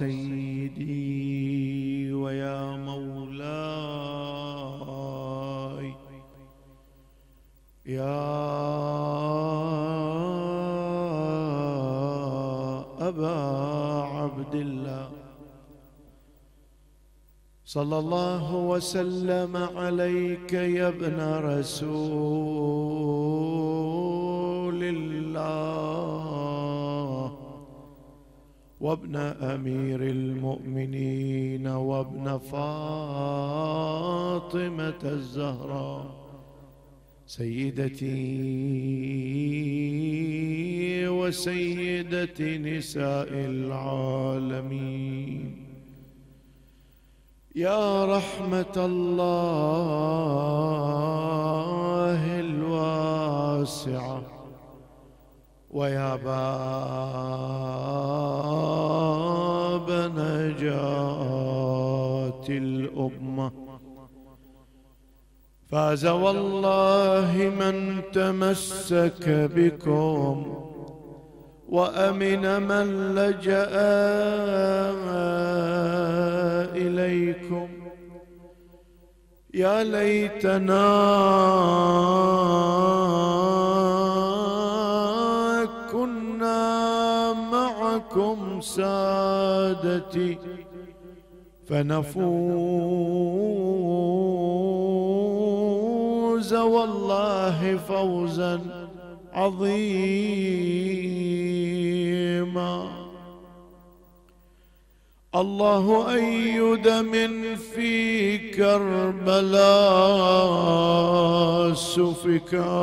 سيدي ويا مولاي. يا أبا عبد الله. صلى الله وسلم عليك يا ابن رسول. وابن أمير المؤمنين وابن فاطمة الزهراء سيدتي وسيدة نساء العالمين. يا رحمة الله الواسعة ويا باب الأمة فاز والله من تمسك بكم وأمن من لجأ إليكم. يا ليتنا معكم سادتي فنفوز والله فوزا عظيما. الله أي دم في كربلاء سفكا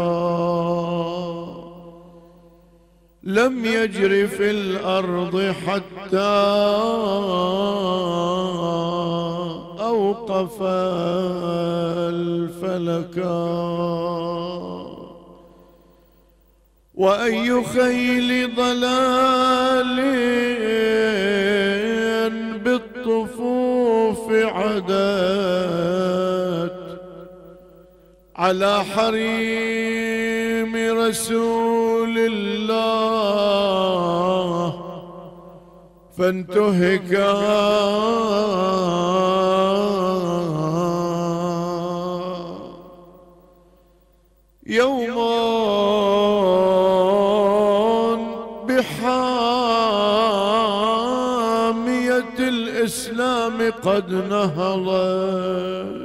لم يجر في الأرض حتى أوقف الفلكا وأي خيل ضلال بالطفوف عدت على حريم رسول الله. فانتهكا يوم بحامية الإسلام قد نهضت.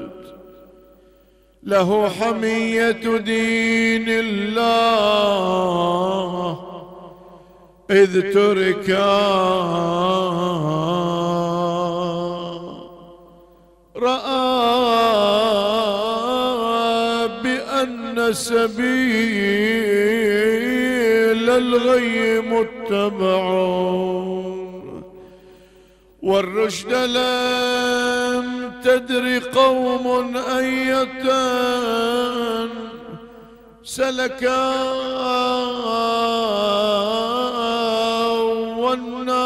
له حمية دين الله إذ تركا رأى بأن سبيل الغي متبع. والرشد لم تدر قوم أية. سلكا والناس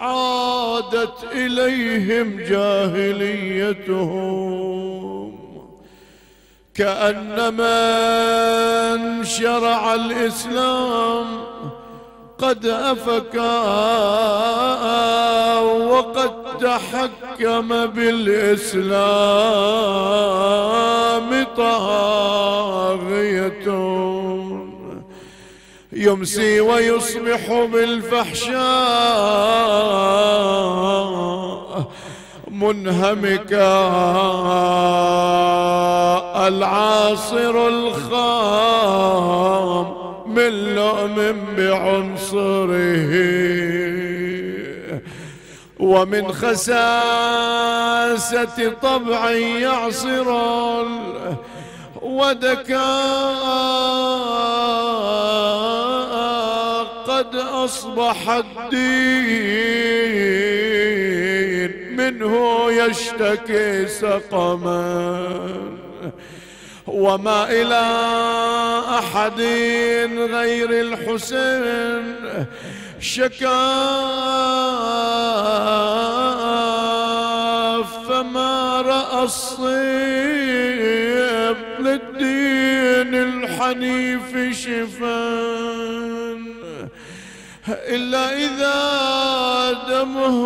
عادت إليهم جاهليتهم. كأن من شرع الإسلام قد أفكا وقد تحكم بالإسلام طاغية. يمسي ويصبح بالفحشاء منهمكا العاصر الخام. من لؤم بعنصره. ومن خساسة طبع يعصر ودكاء قد أصبح الدين منه يشتكي سقما. وما إلى أحد غير الحسين شكا. فما رأى الصيب للدين الحنيف شفان إلا إذا دمه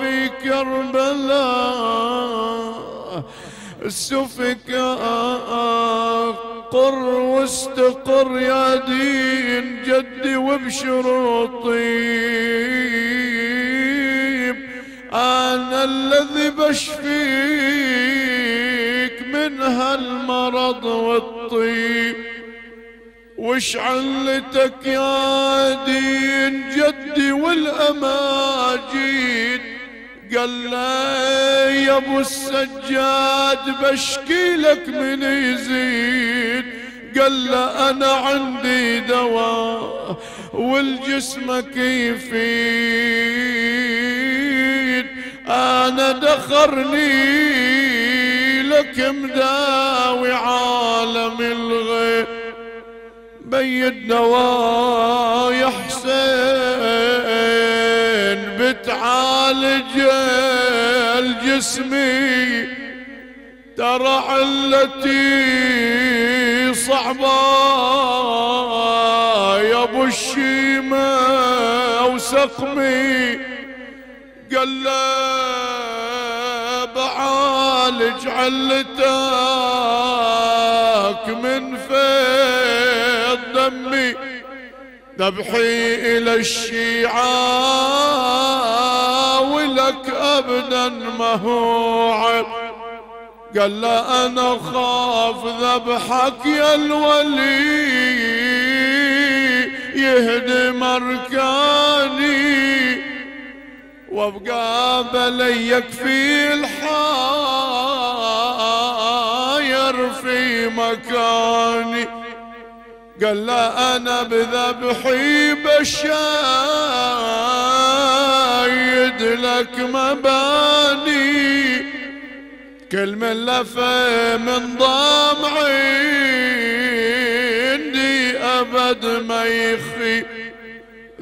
في كربلاء. سفك قر واستقر يا دين جدي وبشروطي أنا الذي بشفيك من هالمرض والطيب. وش علتك يا دين جدي والأماجيد؟ قال لا يا أبو السجاد بشكي لك من يزيد. قال له أنا عندي دواء والجسم يفيد أنا دخرني لك مداوي عالم الغيب. بيد يا حسين. بتعالج الجسمي ترى علتي صعبة يا أبو الشيمة وسقمي قال بعالج علتك من فيض دمي. ذبحي إلى الشيعة ولك ابدا ما هو قال له أنا خاف ذبحك يا الولي يهدم اركاني وابقى بلي يكفي الحاير في مكاني. قال لا أنا بذبحي بشايد لك مباني. كل من لفة من ضامعي عندي أبد ما يخي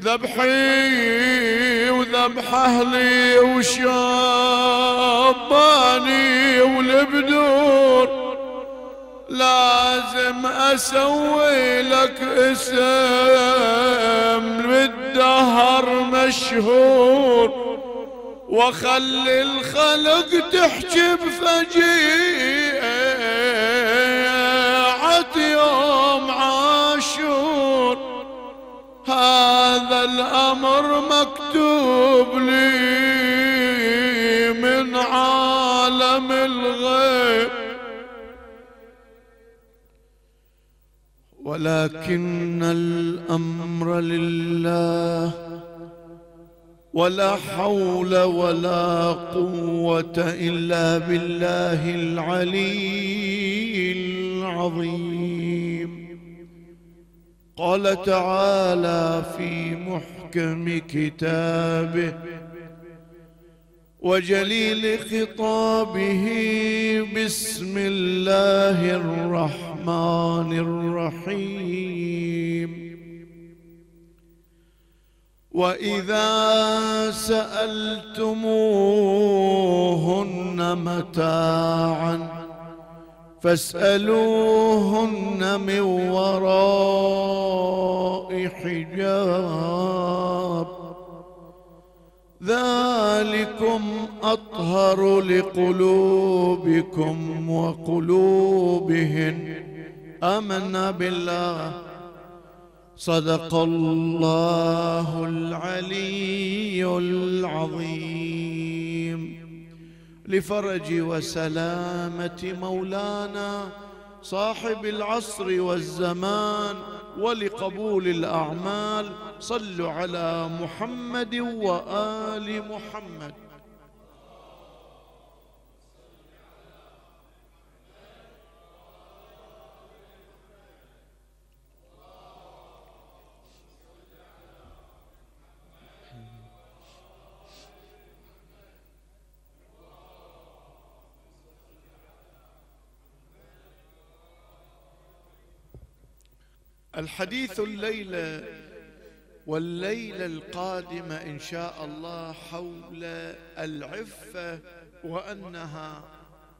ذبحي وذبح أهلي وشاباني والبدور لازم أسوي لك اسم بالدهر مشهور وخلي الخلق تحكي بفجيعة يوم عاشور. هذا الأمر مكتوب لي من عالم الغيب. ولكن الأمر لله ولا حول ولا قوة إلا بالله العلي العظيم. قال تعالى في محكم كتابه وجليل خطابه بسم الله الرحمن الرحيم. وإذا سألتموهن متاعا فاسألوهن من وراء حجاب. ذلكم أطهر لقلوبكم وقلوبهن. آمنا بالله. صدق الله العلي العظيم. لفرج وسلامة مولانا صاحب العصر والزمان ولقبول الأعمال. صلوا على محمد وآل محمد. الحديث الليلة والليلة القادمة إن شاء الله حول العفة وأنها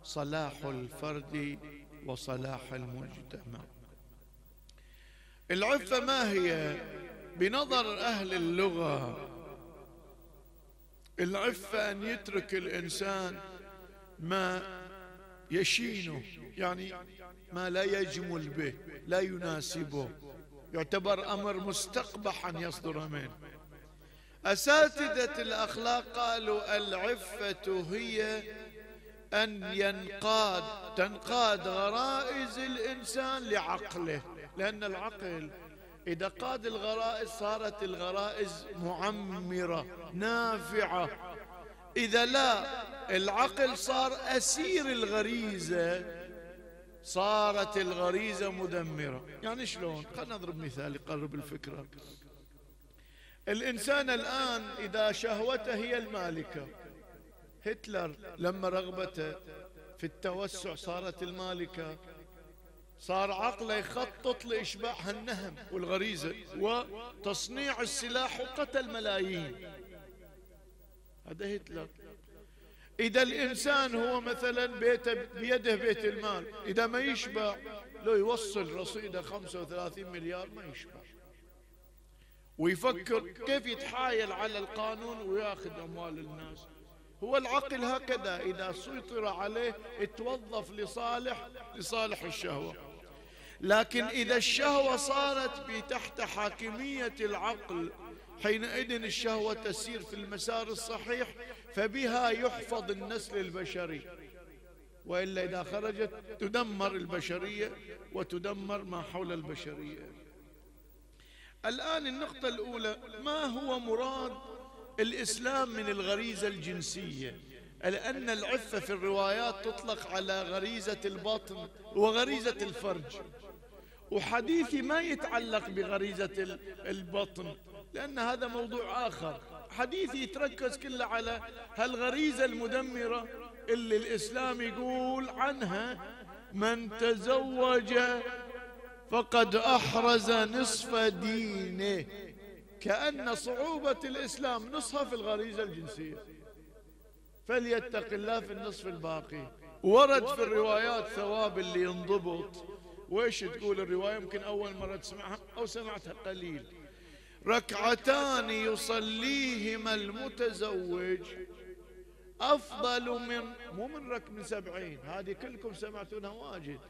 صلاح الفرد وصلاح المجتمع. العفة ما هي؟ بنظر أهل اللغة العفة أن يترك الإنسان ما يشينه يعني ما لا يجمل به لا يناسبه. يعتبر أمر مستقبح أن يصدر منه. أساتذة الأخلاق قالوا العفة هي أن ينقاد تنقاد غرائز الإنسان لعقله لأن العقل إذا قاد الغرائز صارت الغرائز معمرة نافعة. إذا لا العقل صار أسير الغريزة صارت الغريزة مدمرة. يعني شلون؟ خلينا نضرب مثال يقرب الفكرة. الإنسان الآن إذا شهوته هي المالكة هتلر لما رغبته في التوسع صارت المالكة. صار عقله يخطط لإشباع هالنهم والغريزة وتصنيع السلاح وقتل ملايين. هذا هتلر. إذا الإنسان هو مثلا بيته بيده بيت المال إذا ما يشبع لو يوصل رصيده 35 مليار ما يشبع. ويفكر كيف يتحايل على القانون وياخذ أموال الناس. هو العقل هكذا إذا سيطر عليه يتوظف لصالح لصالح الشهوة. لكن إذا الشهوة صارت تحت حاكمية العقل حينئذ الشهوة تسير في المسار الصحيح فبها يحفظ النسل البشري. وإلا إذا خرجت تدمر البشرية وتدمر ما حول البشرية. الآن النقطة الأولى ما هو مراد الإسلام من الغريزة الجنسية؟ لأن العفة في الروايات تطلق على غريزة البطن وغريزة الفرج. وحديثي ما يتعلق بغريزة البطن لأن هذا موضوع آخر. حديثي يتركز كله على هالغريزة المدمرة اللي الإسلام يقول عنها من تزوج فقد أحرز نصف دينه. كأن صعوبة الإسلام نصها في الغريزة الجنسية. فليتق الله في النصف الباقي. ورد في الروايات ثواب اللي ينضبط. وإيش تقول الرواية؟ يمكن أول مرة تسمعها أو سمعتها قليل. ركعتان يصليهما المتزوج أفضل من مو من ركب سبعين هذه كلكم سمعتونها واجد.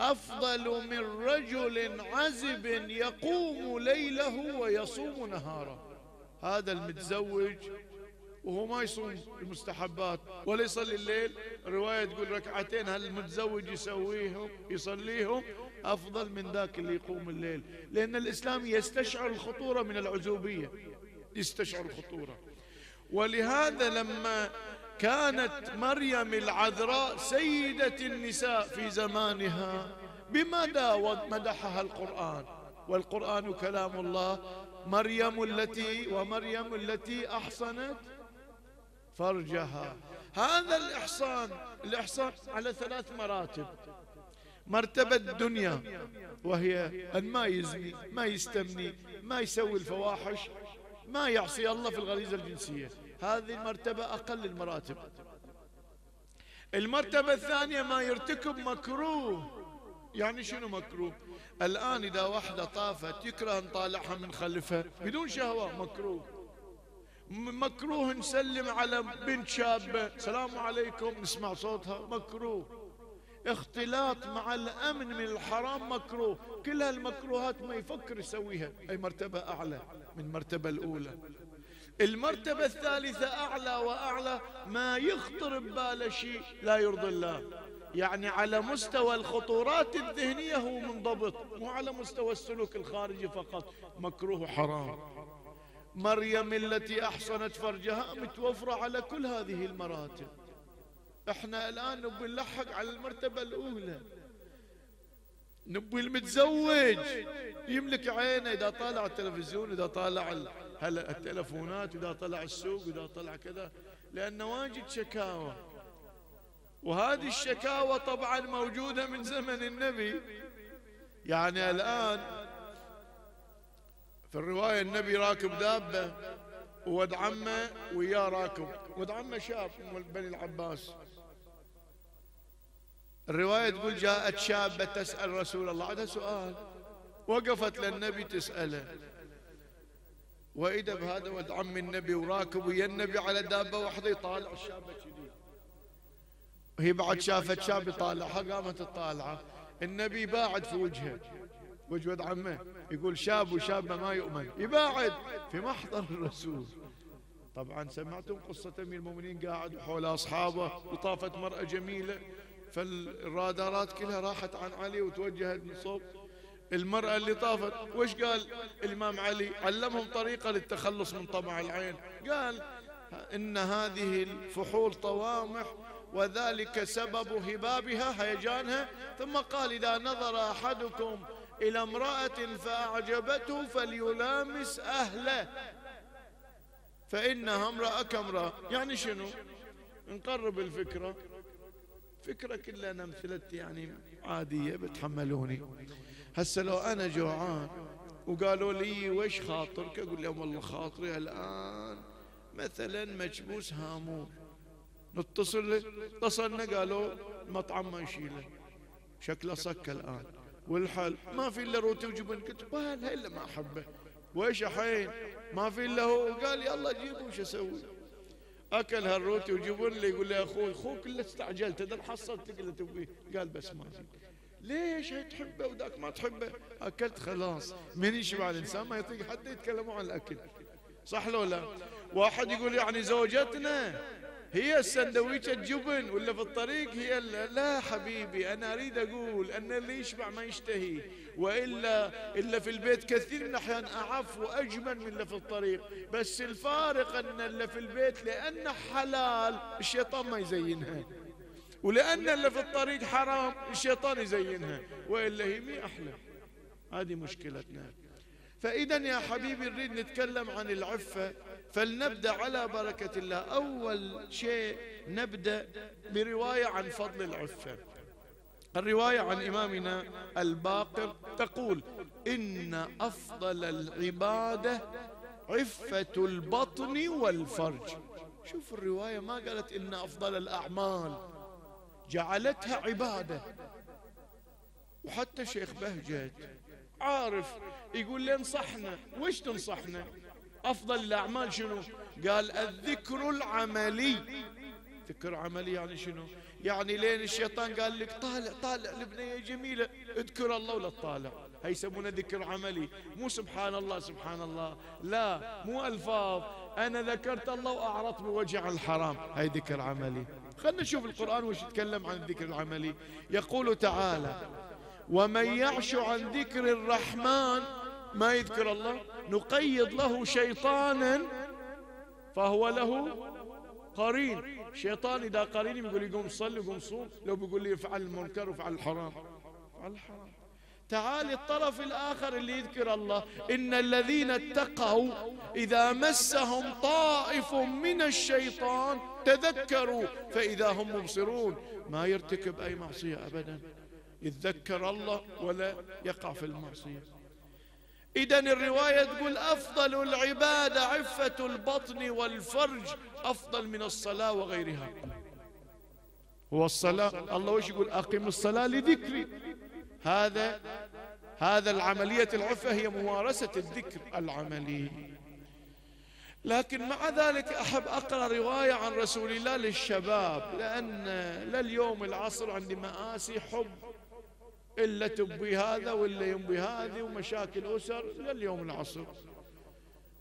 أفضل من رجل عزب يقوم ليله ويصوم نهاره. هذا المتزوج وهو ما يصوم المستحبات ولا يصلي الليل. رواية تقول ركعتين هل المتزوج يسويهم يصليهم؟ أفضل من ذاك اللي يقوم الليل. لأن الإسلام يستشعر الخطورة من العزوبية. يستشعر الخطورة. ولهذا لما كانت مريم العذراء سيدة النساء في زمانها بمدى مدحها القرآن. والقرآن كلام الله. مريم التي ومريم التي أحصنت فرجها. هذا الإحصان الإحصان على ثلاث مراتب. مرتبة الدنيا. وهي أن ما يزني ما يستمني ما يسوي الفواحش ما يعصي الله في الغريزة الجنسية. هذه المرتبة أقل المراتب. المرتبة الثانية ما يرتكب مكروه. يعني شنو مكروه؟ الآن إذا واحدة طافت يكره نطالعها من خلفها بدون شهوة. مكروه. مكروه نسلم على بنت شابة. سلام عليكم. نسمع صوتها. مكروه. اختلاط مع الأمن من الحرام مكروه. كل هالمكروهات ما يفكر يسويها. أي مرتبة أعلى من المرتبة الأولى. المرتبة الثالثة أعلى وأعلى. ما يخطر بباله شيء لا يرضي الله. يعني على مستوى الخطورات الذهنية هو منضبط. مو على مستوى السلوك الخارجي فقط. مكروه حرام. مريم التي أحصنت فرجها متوفرة على كل هذه المراتب. إحنا الآن نبي نلحق على المرتبة الأولى. نبي المتزوج. يملك عينه إذا طالع التلفزيون إذا طالع التلفونات إذا طلع السوق إذا طلع كذا. لأن واجد شكاوى. وهذه الشكاوى طبعا موجودة من زمن النبي. يعني الآن في الرواية النبي راكب دابة وود عمه وياه راكب. ود عمه شاب بني العباس. الرواية تقول جاءت شابة تسأل رسول الله. هذا سؤال. وقفت للنبي تسأله. وإذا بهذا ولد عم النبي وراكب ويا النبي على دابة واحدة يطالع الشابة وهي بعد شافت شاب يطالعها قامت تطالعه. النبي باعد في وجهه. وجه ولد عمه. يقول شاب وشابة ما يؤمن. يباعد في محضر الرسول. طبعا سمعتم قصة أمير المؤمنين قاعد وحول أصحابه وطافت مرأة جميلة. فالرادارات كلها راحت عن علي وتوجهت من صوب. المرأة اللي طافت وش قال؟ الإمام علي علمهم طريقة للتخلص من طمع العين. قال إن هذه الفحول طوامح وذلك سبب هبابها هيجانها. ثم قال إذا نظر أحدكم إلى امرأة فأعجبته فليلامس أهله. فإنها امرأة كامرأة. يعني شنو؟ نقرب الفكرة. فكرة كلها أمثلة يعني عادية بتحملوني. هسه لو أنا جوعان وقالوا لي وش خاطرك؟ أقول لهم والله خاطري الآن مثلا مجبوس هامور نتصل اتصلنا قالوا المطعم ما يشيله شكله صك الآن. والحل ما في إلا روتي وجبن. قلت بالها إلا ما أحبه. وإيش حين ما في إلا هو. قال يلا جيبه وش أسوي؟ أكل هالروتي وجبن لي يقول لي أخوي أخوك اللي استعجلت إذا حصلت اللي تبيه قال بس ما جيب ليش؟ هي تحبه وذاك ما تحبه. أكلت خلاص. من يشبع الإنسان ما يطيق حتى يتكلموا عن الأكل. صح لو لا؟ واحد يقول يعني زوجتنا هي السندويشة جبن ولا في الطريق هي لا حبيبي أنا أريد أقول أن اللي يشبع ما يشتهي وإلا إلا في البيت كثير من الأحيان أعف وأجمل من اللي في الطريق. بس الفارق أن اللي في البيت لأنه حلال الشيطان ما يزينها ولأن اللي في الطريق حرام الشيطان يزينها وإلا هي مي أحلى. هذه مشكلتنا. فإذا يا حبيبي نريد نتكلم عن العفة. فلنبدأ على بركة الله. أول شيء نبدأ برواية عن فضل العفة الرواية عن إمامنا الباقر تقول إن أفضل العبادة عفة البطن والفرج. شوف الرواية ما قالت إن أفضل الأعمال جعلتها عبادة. وحتى شيخ بهجت عارف يقول لي انصحنا وش تنصحنا؟ أفضل الأعمال شنو؟ قال الذكر العملي. ذكر عملي يعني شنو؟ يعني لين الشيطان قال لك طالع طالع البنية جميلة اذكر الله ولا تطالع. هي يسمونه ذكر عملي. مو سبحان الله سبحان الله. لا مو ألفاظ. أنا ذكرت الله وأعرضت بوجه عن الحرام. هي ذكر عملي. خلنا نشوف القرآن وش يتكلم عن الذكر العملي. يقول تعالى ومن يعش عن ذكر الرحمن ما يذكر الله؟ نقيض له شيطانا فهو له قرين. شيطان إذا قرين يقول يقوم صلي ويقوم صوم لو بيقول لي افعل المنكر وافعل الحرام. افعل الحرام. تعال الطرف الآخر اللي يذكر الله إن الذين اتقوا إذا مسهم طائف من الشيطان تذكروا فإذا هم مبصرون. ما يرتكب أي معصية أبدا. يتذكر الله ولا يقع في المعصية. إذا الرواية تقول أفضل العبادة عفة البطن والفرج أفضل من الصلاة وغيرها. هو الصلاة الله وش يقول؟ أقم الصلاة لذكري. هذا هذا العملية العفة هي ممارسة الذكر العملي. لكن مع ذلك أحب أقرأ رواية عن رسول الله للشباب لأن لليوم العصر عندي مآسي حب. إلا تبي هذا ولا ينبي هذه ومشاكل أسر لليوم العصر.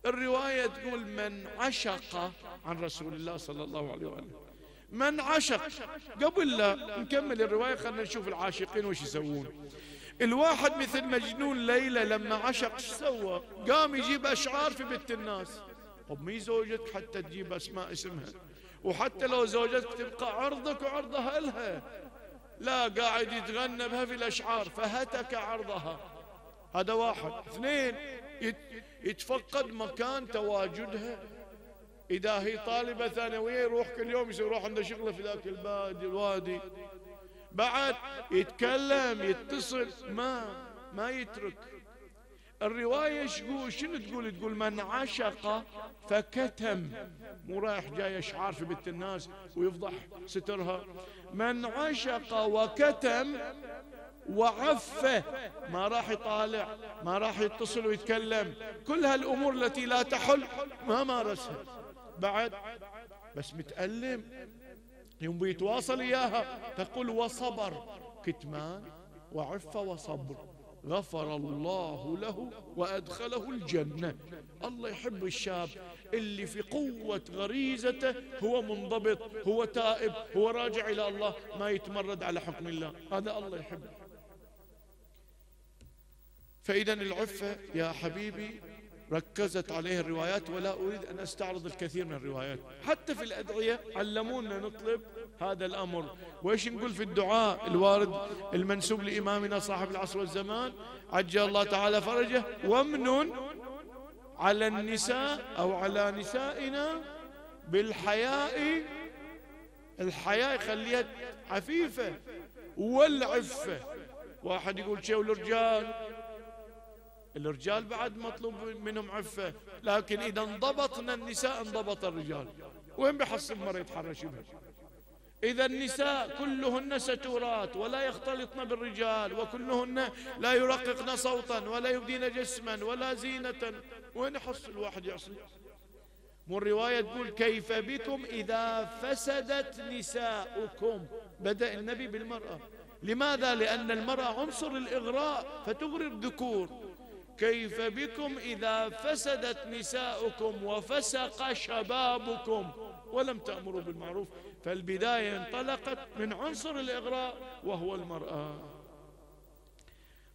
الرواية تقول من عشق عن رسول الله صلى الله عليه وآله. من عشق. قبل لا نكمل الرواية خلينا نشوف العاشقين وش يسوون. الواحد مثل مجنون ليلى لما عشق سوى؟ قام يجيب أشعار في بيت الناس. طب مي زوجتك حتى تجيب أسماء اسمها. وحتى لو زوجتك تبقى عرضك وعرضها إلها لا قاعد يتغنى بها في الأشعار فهتك عرضها. هذا واحد. اثنين يتفقد مكان تواجدها إذا هي طالبة ثانوية يروح كل يوم يروح عنده شغله في ذاك الوادي. بعد يتكلم يتصل ما ما يترك. الرواية شقول شنو تقول؟ تقول من عشق فكتم. مو رايح جاي أشعار في بيت الناس ويفضح سترها. من عشق وكتم وعفه. ما راح يطالع ما راح يتصل ويتكلم. كل هالأمور التي لا تحل ما مارسها. بعد بس متألم. يوم بيتواصل إياها. تقول وصبر. كتمان وعفة وصبر. غفر الله له وأدخله الجنة. الله يحب الشاب اللي في قوة غريزته هو منضبط هو تائب هو راجع إلى الله ما يتمرد على حكم الله. هذا الله يحبه. فإذا العفة يا حبيبي ركزت عليه الروايات ولا أريد أن أستعرض الكثير من الروايات. حتى في الأدعية علمونا نطلب هذا الأمر. وإيش نقول في الدعاء الوارد المنسوب لإمامنا صاحب العصر والزمان؟ عجل الله تعالى فرجه ومن على النساء أو على نسائنا بالحياء الحياء يخليها عفيفة والعفة. واحد يقول شيء والرجال الرجال بعد مطلوب منهم عفة لكن إذا انضبطنا النساء انضبط الرجال. وين بحصل مرة يتحرش بها؟ إذا النساء كلهن ستورات ولا يختلطن بالرجال وكلهن لا يرققن صوتا ولا يبدين جسما ولا زينة. وين يحصل الواحد يعصي مو الرواية تقول كيف بكم إذا فسدت نساؤكم؟ بدأ النبي بالمرأة. لماذا؟ لأن المرأة عنصر الإغراء فتغري الذكور كيف بكم إذا فسدت نساؤكم وفسق شبابكم ولم تأمروا بالمعروف فالبداية انطلقت من عنصر الإغراء وهو المرأة.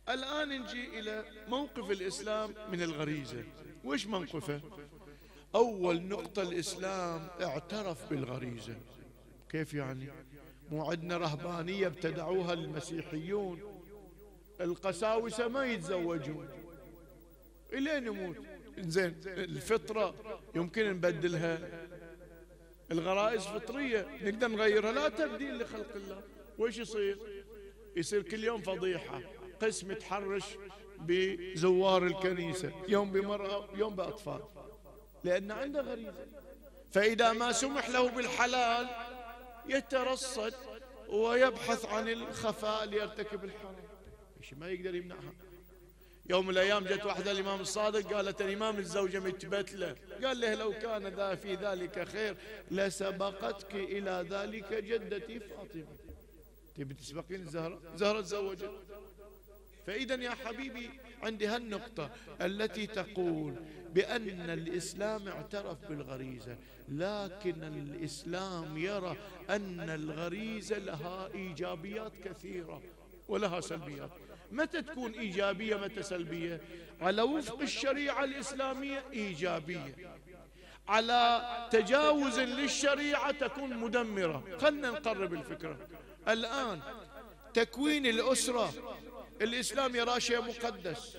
الآن نجي إلى موقف الإسلام من الغريزة. وش موقفه؟ أول نقطة الإسلام اعترف بالغريزة. كيف يعني؟ مو عندنا رهبانية ابتدعوها المسيحيون. القساوسة ما يتزوجون. إلين يموت. زين الفطرة يمكن نبدلها. الغرائز فطرية نقدر نغيرها. لا تبديل لخلق الله. وش يصير؟ يصير كل يوم فضيحة. قسم يتحرش بزوار الكنيسة. يوم بمرأة يوم بأطفال. لأن عنده غريزة. فإذا ما سمح له بالحلال يترصد ويبحث عن الخفاء ليرتكب الحرام ما يقدر يمنعها. يوم من الأيام جت واحدة الإمام الصادق قالت الإمام الزوجة متبتلة قال له لو كان ذا في ذلك خير لسبقتك إلى ذلك جدتي فاطمة. تبي تسبقين الزهرة زهرة تزوجت. فإذا يا حبيبي عندي هالنقطة التي تقول بأن الإسلام اعترف بالغريزة لكن الإسلام يرى أن الغريزة لها إيجابيات كثيرة ولها سلبيات. متى تكون إيجابية متى سلبية؟ على وفق الشريعة الإسلامية إيجابية. على تجاوز للشريعة تكون مدمرة. خلنا نقرب الفكرة. الآن تكوين الأسرة. الإسلام يرى شيء مقدس.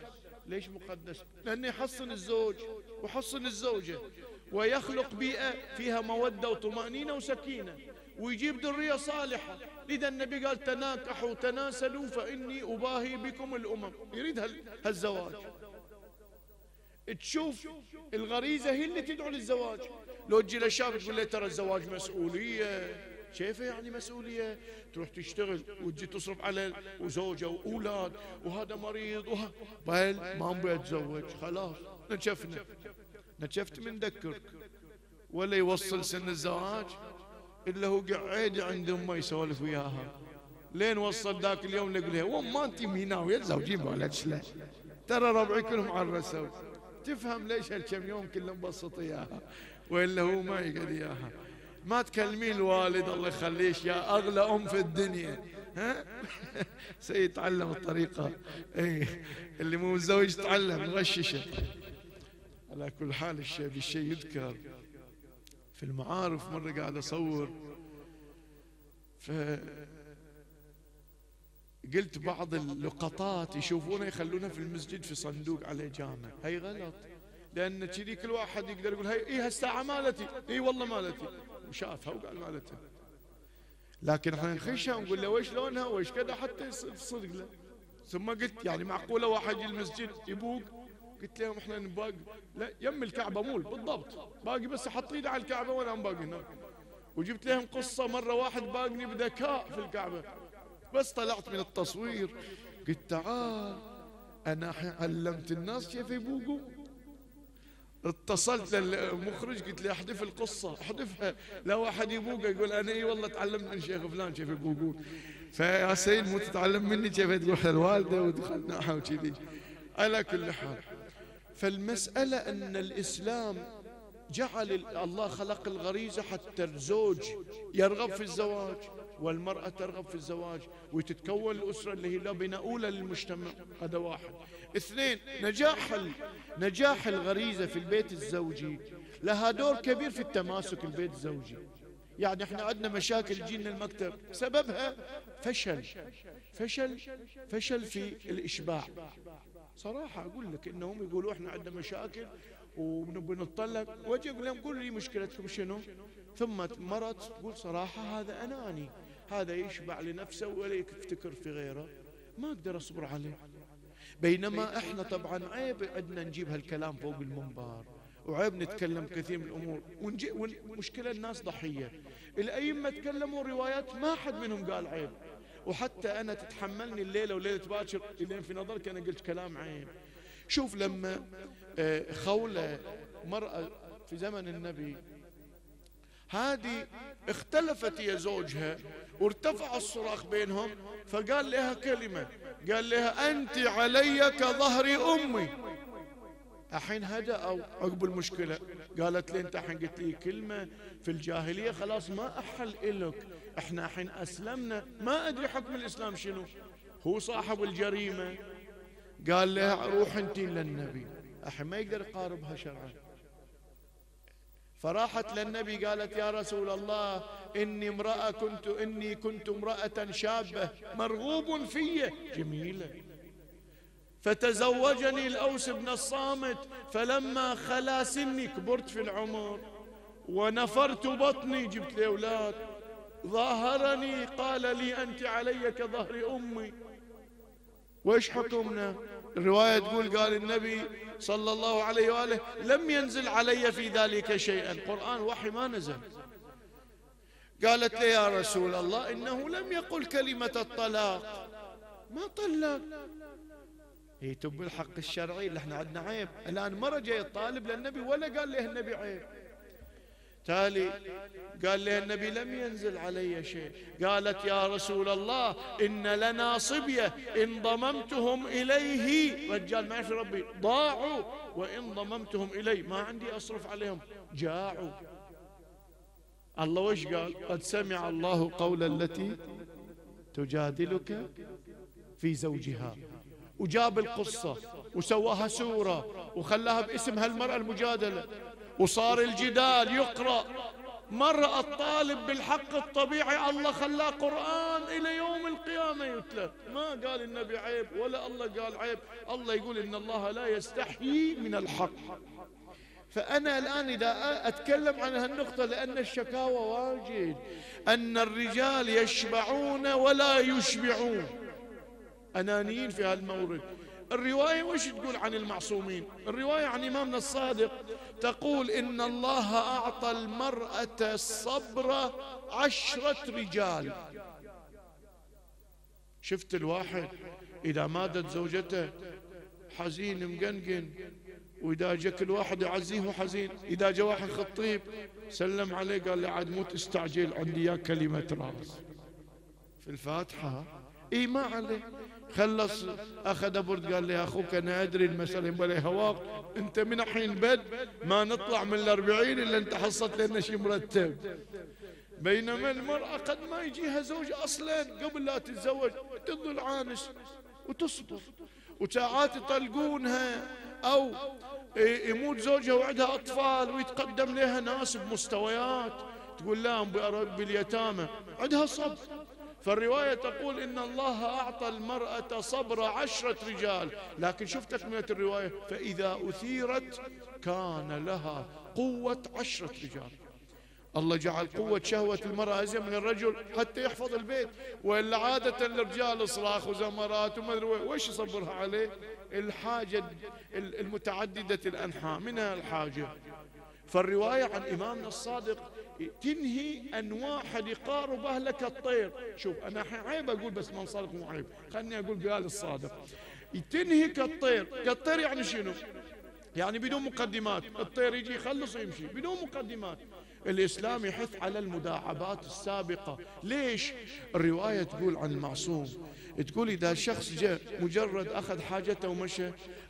ليش مقدس؟ لأنه يحصن الزوج ويحصن الزوجة. ويخلق بيئة فيها مودة وطمأنينة وسكينة. ويجيب ذرية صالحة. لذا النبي قال تناكحوا تناسلوا فإني أباهي بكم الأمم. يريد هالزواج. تشوف الغريزة هي اللي تدعو للزواج. لو تجي للشاب تقول له ترى الزواج مسؤولية. شايفه يعني مسؤولية؟ تروح تشتغل وتجي تصرف على وزوجة وأولاد وهذا مريض وها بل ما أبغى أتزوج خلاص نشفنا نشفت من ذكرك. ولا يوصل سن الزواج؟ إلا هو قاعد عند أمه يسولف وياها. لين وصل ذاك اليوم نقول لها وما أنت مينا ويا زوجين بولدش له ترى ربعي كلهم عرسوا. تفهم ليش هالكم يوم كله مبسط إياها وإلا هو ما يقعد إياها. ما تكلمين الوالد الله يخليش يا أغلى أم في الدنيا. ها؟ سيتعلم الطريقة. إي اللي مو متزوج يتعلم نغششه على كل حال الشيء بالشيء يذكر. في المعارف مرة قاعد أصور. ف قلت بعض اللقطات يشوفونه يخلونه في المسجد في صندوق عليه جامع. هي غلط. لأن كذي كل واحد يقدر يقول هي إيه هالساعة مالتي؟ إي والله مالتي. وشافها وقال مالتها. لكن إحنا نخشها ونقول له ويش لونها؟ ويش كذا؟ حتى صدق له. ثم قلت يعني معقولة واحد المسجد يبوق؟ قلت لهم إحنا نباقي لا يم الكعبة مول بالضبط. باقي بس أحط إيدي على الكعبة وأنا باقي هناك. وجبت لهم قصة مرة واحد باقني بذكاء في الكعبة. بس طلعت من التصوير قلت تعال أنا علمت الناس كيف يبوقوا. اتصلت للمخرج قلت له أحذف القصة أحذفها. لو احد يبوق يقول أنا إي والله تعلمت من شيخ فلان كيف يبوقون. فيا سيد مو تتعلم مني كيف تروح للوالدة ودخلنا وكذي. على كل حال. فالمسألة أن الإسلام جعل الله خلق الغريزة حتى الزوج يرغب في الزواج والمرأة ترغب في الزواج وتتكون الأسرة اللي هي لبنة أولى للمجتمع. هذا واحد. اثنين نجاح نجاح الغريزة في البيت الزوجي. لها دور كبير في التماسك البيت الزوجي. يعني إحنا عندنا مشاكل جينا المكتب. سببها فشل. فشل فشل في الإشباع. صراحة أقول لك إنهم يقولوا إحنا عندنا مشاكل ونبي نتطلق. وأجي أقول لهم قولوا لي مشكلتكم شنو؟ ثم مرت تقول صراحة هذا أناني. هذا يشبع لنفسه ولا يفتكر في غيره. ما أقدر أصبر عليه. بينما إحنا طبعا عيب عندنا نجيب هالكلام فوق المنبر. وعيب نتكلم كثير من الأمور. ونجي والمشكلة الناس ضحية. الأئمة تكلموا روايات ما حد منهم قال عيب. وحتى أنا تتحملني الليلة وليلة باكر إذا في نظرك أنا قلت كلام عيب. شوف لما آه، خولة مرأة في زمن النبي هذه اختلفت يا زوجها وارتفع الصراخ بينهم فقال لها كلمة قال لها أنت علي كظهر أمي. الحين هدأ أو عقب المشكلة قالت لي أنت الحين قلت لي كلمة في الجاهلية خلاص ما أحل إلك. إحنا الحين أسلمنا ما أدري حكم الإسلام شنو. هو صاحب الجريمة. قال لها روح انت للنبي. الحين ما يقدر يقاربها شرعا. فراحت للنبي قالت يا رسول الله إني امرأة كنت إني كنت امرأة شابة مرغوب في. جميلة فتزوجني الأوس بن الصامت فلما خلا سني كبرت في العمر ونفرت بطني جبت لي أولاد. ظاهرني قال لي أنت علي كظهر أمي. وإيش حكمنا؟ الرواية تقول قال النبي صلى الله عليه وآله لم ينزل علي في ذلك شيئا. القرآن وحي ما نزل. قالت لي يا رسول الله إنه لم يقل كلمة الطلاق. ما طلق هي تب الحق الشرعي اللي إحنا عندنا عيب. الآن مرة جاي الطالب للنبي ولا قال له النبي عيب. تالي قال له النبي لم ينزل علي شيء. قالت يا رسول الله إن لنا صبية إن ضممتهم إليه. رجال ما يعرف ربي ضاعوا. وإن ضممتهم إلي ما عندي أصرف عليهم جاعوا. الله وش قال؟ قد سمع الله قول التي تجادلك في زوجها. وجاب القصة وسواها سورة وخلاها باسم هالمرأة المجادلة. وصار الجدال يقرأ. مرأة الطالب بالحق الطبيعي الله خلاه قرآن إلى يوم القيامة يتلى ما قال النبي عيب ولا الله قال عيب. الله يقول إن الله لا يستحيي من الحق. فأنا الآن إذا أتكلم عن هالنقطة لأن الشكاوى واجد. أن الرجال يشبعون ولا يشبعون. أنانيين في هالمورد. الرواية وش تقول عن المعصومين؟ الرواية عن إمامنا الصادق تقول إن الله أعطى المرأة الصبر عشرة رجال. شفت الواحد إذا ماتت زوجته حزين مقنقن وإذا جاك الواحد يعزيه حزين إذا جاء واحد خطيب سلم عليه قال لي عاد مو تستعجل عندي يا كلمة راس. في الفاتحة إي ما عليه. خلص أخذ برد قال لي أخوك أنا أدري المسألة يبغى هواك. أنت من الحين بد ما نطلع من الأربعين إلا أنت حصلت لنا شيء مرتب. بينما المرأة قد ما يجيها زوج أصلا قبل لا تتزوج تظل عانس وتصبر. وساعات يطلقونها أو يموت زوجها وعندها أطفال ويتقدم لها ناس بمستويات. تقول لا باليتامى عندها صبر. فالرواية تقول إن الله أعطى المرأة صبر عشرة رجال. لكن شوف تكملة الرواية؟ فإذا أثيرت كان لها قوة عشرة رجال. الله جعل قوة شهوة المرأة أزيد من الرجل حتى يحفظ البيت. وإلا عادة الرجال صراخ وزمرات وما أدري وش يصبرها عليه؟ الحاجة المتعددة الأنحاء. منها الحاجة. فالرواية عن إمامنا الصادق تنهي أن واحد يقارب أهلك الطير. شوف أنا عيب أقول بس من صادق مو عيب. خلني أقول قال الصادق. تنهي كالطير. كالطير يعني شنو؟ يعني بدون مقدمات. الطير يجي يخلص ويمشي. بدون مقدمات. الإسلام يحث على المداعبات السابقة. ليش؟ الرواية تقول عن المعصوم تقول إذا شخص جاء مجرد أخذ حاجته ومشى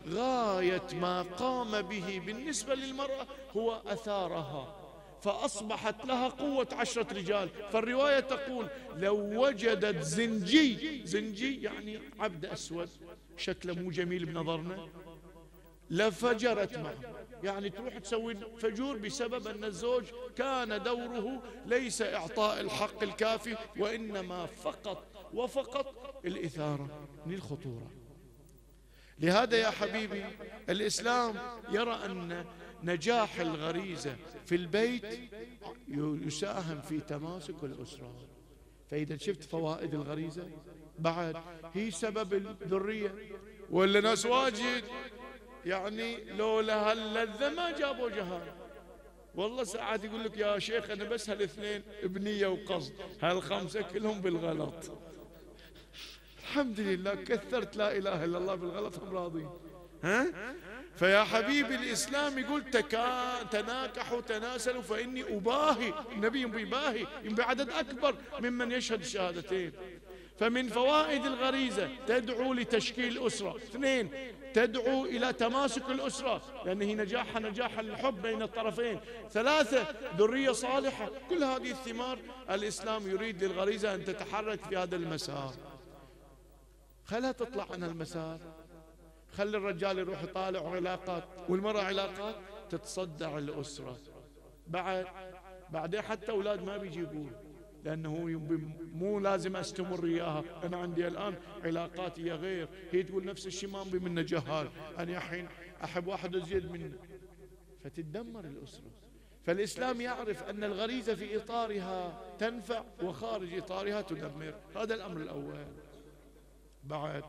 غاية ما قام به بالنسبة للمرأة هو أثارها. فأصبحت لها قوة عشرة رجال. فالرواية تقول لو وجدت زنجي زنجي يعني عبد أسود شكله مو جميل بنظرنا لفجرت معه. يعني تروح تسوي فجور بسبب أن الزوج كان دوره ليس إعطاء الحق الكافي وإنما فقط وفقط الإثارة للخطورة لهذا يا حبيبي الإسلام يرى أن نجاح الغريزة في البيت يساهم في تماسك الأسرة. فإذا شفت فوائد الغريزة بعد هي سبب الذرية. ولا ناس واجد يعني لولا هاللذة ما جابوا جهال والله ساعات يقول لك يا شيخ أنا بس هالاثنين بنية وقصد هالخمسة كلهم بالغلط. الحمد لله كثرت لا إله إلا الله بالغلط هم راضين. ها؟ فيا حبيبي الإسلام يقول تكا تناكحوا تناسلوا فإني أباهي النبي ينبي باهي ينبي عدد أكبر ممن يشهد الشهادتين فمن فوائد الغريزة تدعو لتشكيل أسرة. اثنين تدعو إلى تماسك الأسرة لأن هي نجاحها نجاح الحب بين الطرفين. ثلاثة ذرية صالحة. كل هذه الثمار الإسلام يريد للغريزة أن تتحرك في هذا المسار. خلها تطلع عن المسار. خلي الرجال يروح يطالع علاقات والمرأة علاقات تتصدع الأسرة. بعد بعدين حتى أولاد ما بيجيبون لأنه مو لازم أستمر إياها أنا عندي الآن علاقاتي غير. هي تقول نفس الشيء ما أنبي منه جهال. أنا الحين أحب واحد أزيد منه. فتتدمر الأسرة. فالإسلام يعرف أن الغريزة في إطارها تنفع وخارج إطارها تدمر. هذا الأمر الأول. بعد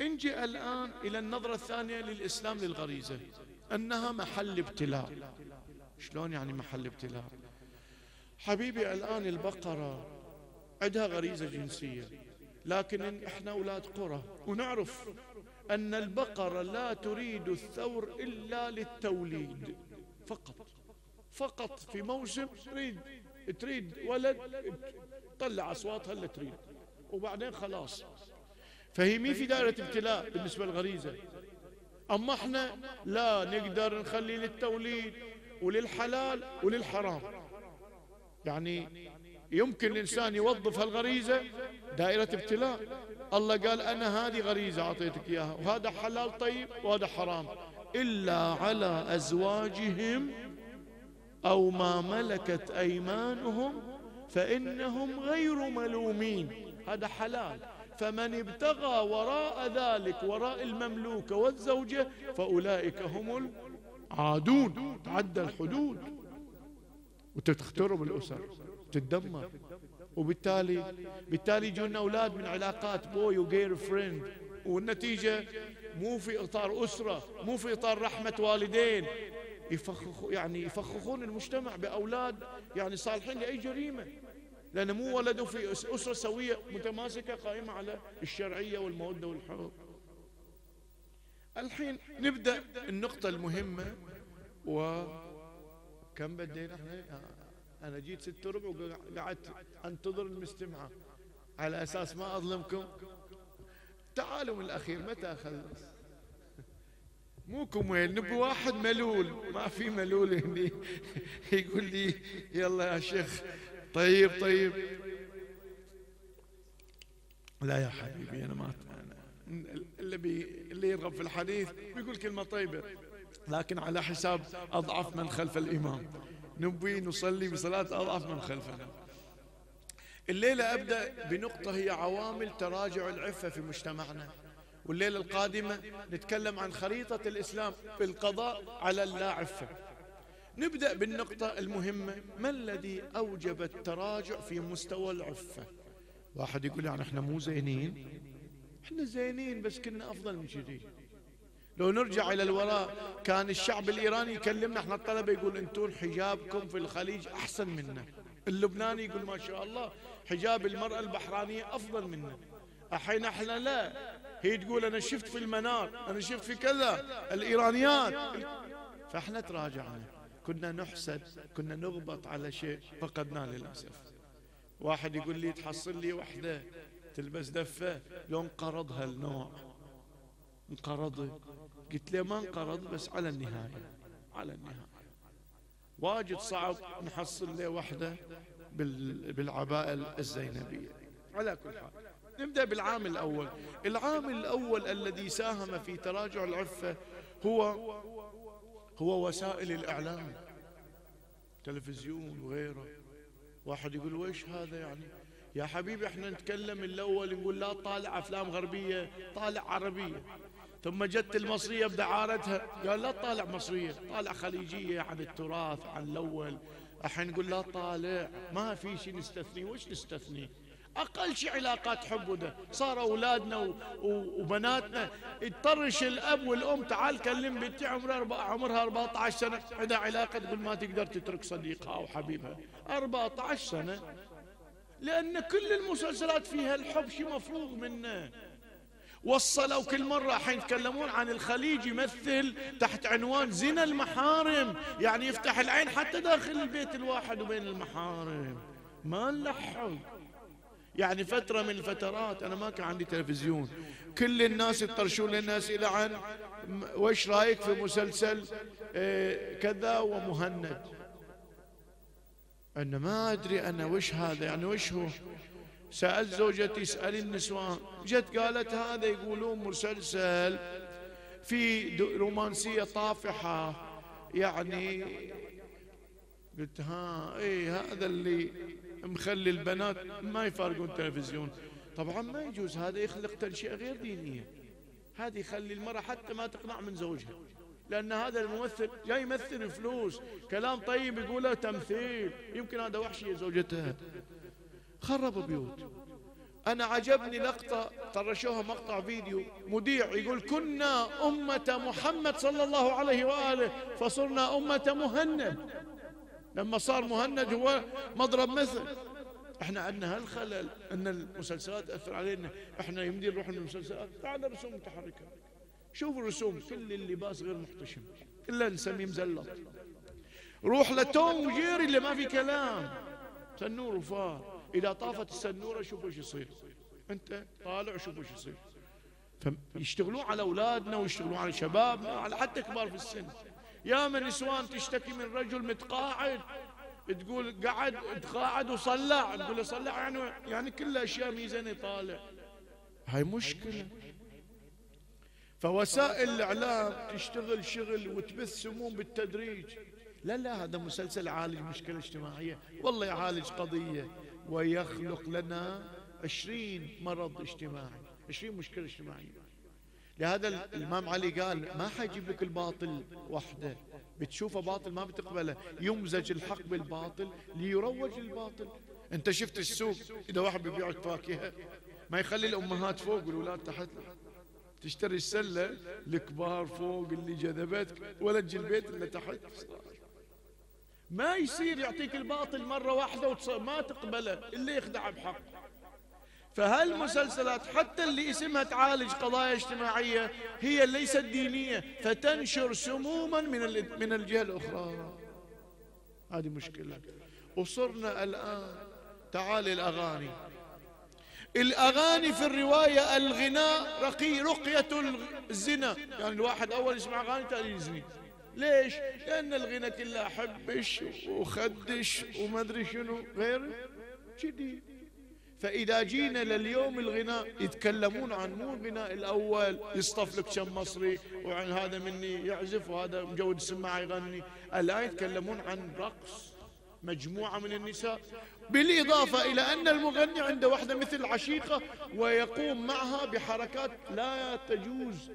انجي الآن إلى النظرة الثانية للإسلام للغريزة أنها محل ابتلاء. شلون يعني محل ابتلاء؟ حبيبي الآن البقرة عندها غريزة جنسية لكن إحنا أولاد قرى ونعرف أن البقرة لا تريد الثور إلا للتوليد فقط فقط في موسم تريد تريد ولد تطلع أصواتها اللي تريد وبعدين خلاص. فهي مي في دائرة ابتلاء. بالنسبة للغريزة. أما إحنا لا نقدر نخلي للتوليد وللحلال وللحرام. يعني يمكن الإنسان يوظف هالغريزة دائرة ابتلاء. الله قال أنا هذه غريزة أعطيتك إياها وهذا حلال طيب وهذا حرام. إلا على أزواجهم أو ما ملكت أيمانهم فإنهم غير ملومين. هذا حلال. فمن ابتغى وراء ذلك وراء المملوك والزوجة فأولئك هم العادون. تعدى الحدود. وتخترب الأسر. تتدمر. وبالتالي بالتالي يجونا أولاد من علاقات بوي وجير فريند والنتيجة مو في إطار أسرة مو في إطار رحمة والدين. يفخخ يعني يفخخون المجتمع بأولاد يعني صالحين لأي جريمة. لأنه مو ولدوا في أسرة سوية متماسكة قائمة على الشرعية والمودة والحب الحين نبدأ النقطة المهمة و كم بدينا إحنا؟ أنا جيت ست ربع وقعدت أنتظر المستمعة على أساس ما أظلمكم. تعالوا من الأخير متى اخلص موكم وين؟ نبي واحد ملول. ما في ملول هني. يقول لي يلا يا شيخ طيب طيب. لا يا حبيبي أنا ما اللي اللي يرغب في الحديث بيقول كلمة طيبة لكن على حساب أضعف من خلف الإمام. نبي نصلي بصلاة أضعف من خلفنا الليلة أبدأ بنقطة هي عوامل تراجع العفة في مجتمعنا. والليلة القادمة نتكلم عن خريطة الإسلام في القضاء على اللاعفة. نبدأ بالنقطة المهمة. ما الذي أوجب التراجع في مستوى العفة؟ واحد يقول يعني إحنا مو زينين. إحنا زينين بس كنا أفضل من كذي. لو نرجع إلى الوراء كان الشعب الإيراني يكلمنا إحنا الطلبة يقول أنتون حجابكم في الخليج أحسن منا. اللبناني يقول ما شاء الله حجاب المرأة البحرانية أفضل منا. الحين إحنا لا. هي تقول أنا شفت في المنار أنا شفت في كذا. الإيرانيات. فإحنا تراجعنا. كنا نحسد كنا نغبط على شيء فقدناه للأسف. واحد يقول لي تحصل لي وحدة تلبس دفة لو انقرض هالنوع. انقرض. قلت له ما انقرض بس على النهاية على النهاية. واجد صعب نحصل له وحدة بالعباءة الزينبية. على كل حال. نبدأ بالعام الأول. العام الأول الذي ساهم في تراجع العفة هو هو وسائل الإعلام تلفزيون وغيره. واحد يقول ويش هذا يعني؟ يا حبيبي إحنا نتكلم الأول نقول لا طالع أفلام غربية طالع عربية. ثم جت المصرية بدعارتها قال لا طالع مصرية طالع خليجية عن التراث عن الأول. الحين نقول لا طالع ما في شيء نستثني. وش نستثني؟ أقل شيء علاقات حب وده. صار أولادنا وبناتنا. يطرش الأب والأم تعال كلم بنتي عمرها عمرها 14 سنة. عندها علاقة تقول ما تقدر تترك صديقها أو حبيبها. 14 سنة. لأن كل المسلسلات فيها الحب شيء مفروغ منه. وصلوا كل مرة حين يتكلمون عن الخليج يمثل تحت عنوان زنا المحارم. يعني يفتح العين حتى داخل البيت الواحد وبين المحارم. ما نلحق يعني فترة من الفترات أنا ما كان عندي تلفزيون. كل الناس يطرشون لنا أسئلة عن وش رأيك في مسلسل آه، كذا ومهند؟ أنا ما أدري أنا وش هذا يعني وش هو؟ سألت زوجتي اسألي النسوان. جت قالت هذا يقولون مسلسل في رومانسية طافحة. يعني قلت ها إيه هذا اللي مخلي البنات ما يفارقون تلفزيون. طبعا ما يجوز هذا يخلق تنشئة غير دينية. هذه يخلي المرأة حتى ما تقنع من زوجها. لأن هذا الممثل جاي يمثل فلوس كلام طيب يقوله تمثيل. يمكن هذا وحشية زوجته خرب بيوت. أنا عجبني لقطة طرشوها مقطع فيديو. مذيع يقول كنا أمة محمد صلى الله عليه وآله فصرنا أمة مهند. لما صار مهند هو مضرب مثل. إحنا عندنا هالخلل ان المسلسلات تأثر علينا. إحنا يمدي نروح المسلسلات تعال رسوم متحركة. شوف الرسوم كل اللباس غير محتشم كله نسميه مزلط. روح لتوم وجيري اللي ما في كلام. تنور وفار. إذا طافت السنورة شوفوا إيش يصير. أنت طالع شوفوا إيش يصير. فيشتغلون على أولادنا ويشتغلون على شبابنا على حتى كبار في السن. يا من نسوان تشتكي من رجل متقاعد تقول قعد تقاعد وصلع تقول له صلع يعني يعني كل أشياء ميزانة طالع. هاي مشكلة. فوسائل الإعلام تشتغل شغل وتبث سموم بالتدريج. لا لا هذا مسلسل يعالج مشكلة اجتماعية. والله يعالج قضية. ويخلق لنا عشرين مرض اجتماعي عشرين مشكلة اجتماعية. لهذا الإمام علي قال ما حيجيب لك الباطل وحده؟ بتشوفه باطل ما بتقبله. يمزج الحق بالباطل ليروج الباطل. أنت شفت السوق؟ إذا واحد بيبيع فاكهه ما يخلي الأمهات فوق والولاد تحت. تشتري السلة الكبار فوق اللي جذبتك ولا تجي البيت اللي تحت. ما يصير يعطيك الباطل مرة واحدة ما تقبله إلا يخدع بحق. فهالمسلسلات حتى اللي اسمها تعالج قضايا اجتماعية هي ليست دينية فتنشر سموما من من الجهة الأخرى. هذه مشكلة. وصرنا الآن تعال الأغاني. الأغاني في الرواية الغناء رقي رقية الزنا. يعني الواحد أول يسمع أغاني تالي يزني. ليش؟ لأن الغنى كله حبش وخدش وما أدري شنو غيره كذي. فإذا جينا لليوم الغناء يتكلمون عن مو الغناء الأول يصطف لك كم مصري وعن هذا مني يعزف وهذا مجود السماعة يغني. الآن يتكلمون عن رقص مجموعة من النساء. بالإضافة إلى أن المغني عنده واحدة مثل عشيقة ويقوم معها بحركات لا تجوز.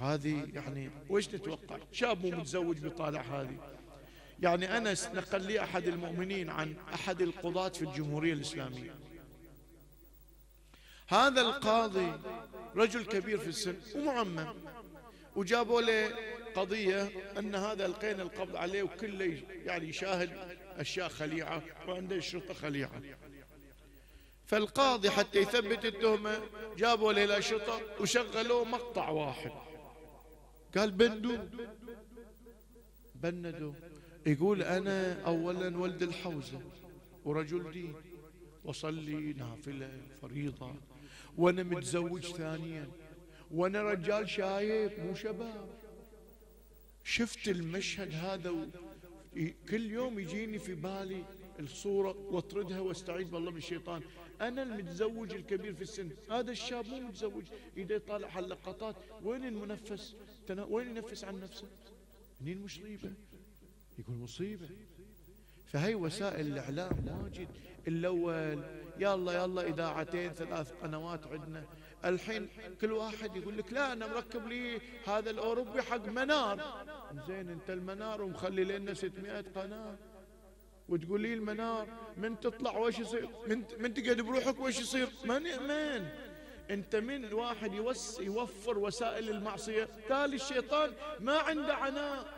هذه يعني وش تتوقع؟ شاب متزوج بطالع هذه. يعني أنس نقل لي أحد المؤمنين عن أحد القضاة في الجمهورية الإسلامية. هذا القاضي رجل كبير في السن ومعمم وجابوا له قضية أن هذا القين القبض عليه وكله يعني يشاهد أشياء خليعة وعنده الشرطة خليعة. فالقاضي حتى يثبت التهمة جابوا له الأشرطة وشغلوه مقطع واحد. قال بندوا. بندوا. يقول أنا أولا ولد الحوزة ورجل دين. وصلي نافلة فريضة. وأنا متزوج ثانيا. وأنا رجال شايب مو شباب. شفت المشهد هذا و... كل يوم يجيني في بالي الصورة وأطردها وأستعيذ بالله من الشيطان. أنا المتزوج الكبير في السن. هذا الشاب مو متزوج. إذا يطالع على اللقطات. وين المنفس؟ وين ينفس عن نفسه؟ منين مصيبة يقول مصيبة. فهي وسائل الإعلام واجد. الأول يلا يلا إذاعتين ثلاث قنوات عندنا الحين كل واحد يقول لك لا أنا مركب لي هذا الأوروبي حق منار. زين أنت المنار ومخلي لنا 600 قناة. وتقول لي المنار من تطلع وش يصير؟ من, من تقعد بروحك وش يصير؟ من من؟ أنت من واحد يوس يوفر وسائل المعصية. تالي الشيطان ما عنده عناء.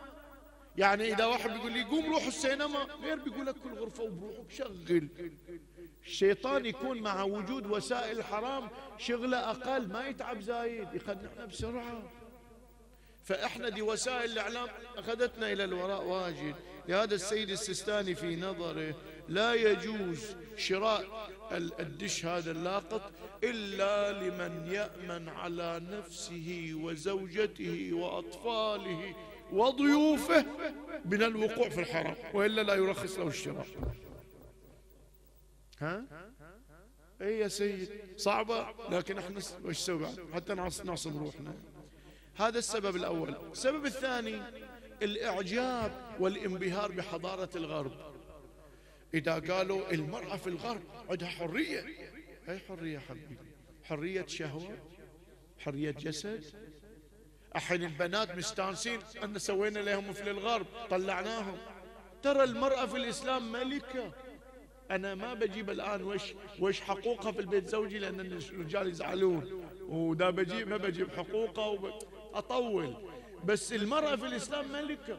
يعني إذا واحد بيقول لي قوم روح السينما غير بيقول لك كل غرفة وبروحك شغل. الشيطان يكون مع وجود وسائل الحرام شغله أقل ما يتعب زايد يخدعنا بسرعة. فإحنا دي وسائل الإعلام أخذتنا إلى الوراء واجد. لهذا السيد السستاني في نظره لا يجوز شراء الدش هذا اللاقط إلا لمن يأمن على نفسه وزوجته وأطفاله وضيوفه من الوقوع في الحرام وإلا لا يرخص له الشراء. ها؟ اي يا سيد؟ صعبة لكن إحنا وش نسوي حتى نعصب روحنا. هذا السبب الأول. السبب الثاني الإعجاب والانبهار بحضارة الغرب. إذا قالوا المرأة في الغرب عندها حرية. أي حرية حبيبي؟ حرية شهوة؟ حرية جسد؟ الحين البنات مستانسين أن سوينا لهم مثل الغرب طلعناهم. ترى المرأة في الإسلام ملكة. أنا ما بجيب الآن وش وش حقوقها في البيت زوجي لأن الرجال يزعلون. ودا بجيب ما بجيب حقوقها وب... أطول. بس المرأة في الإسلام ملكة.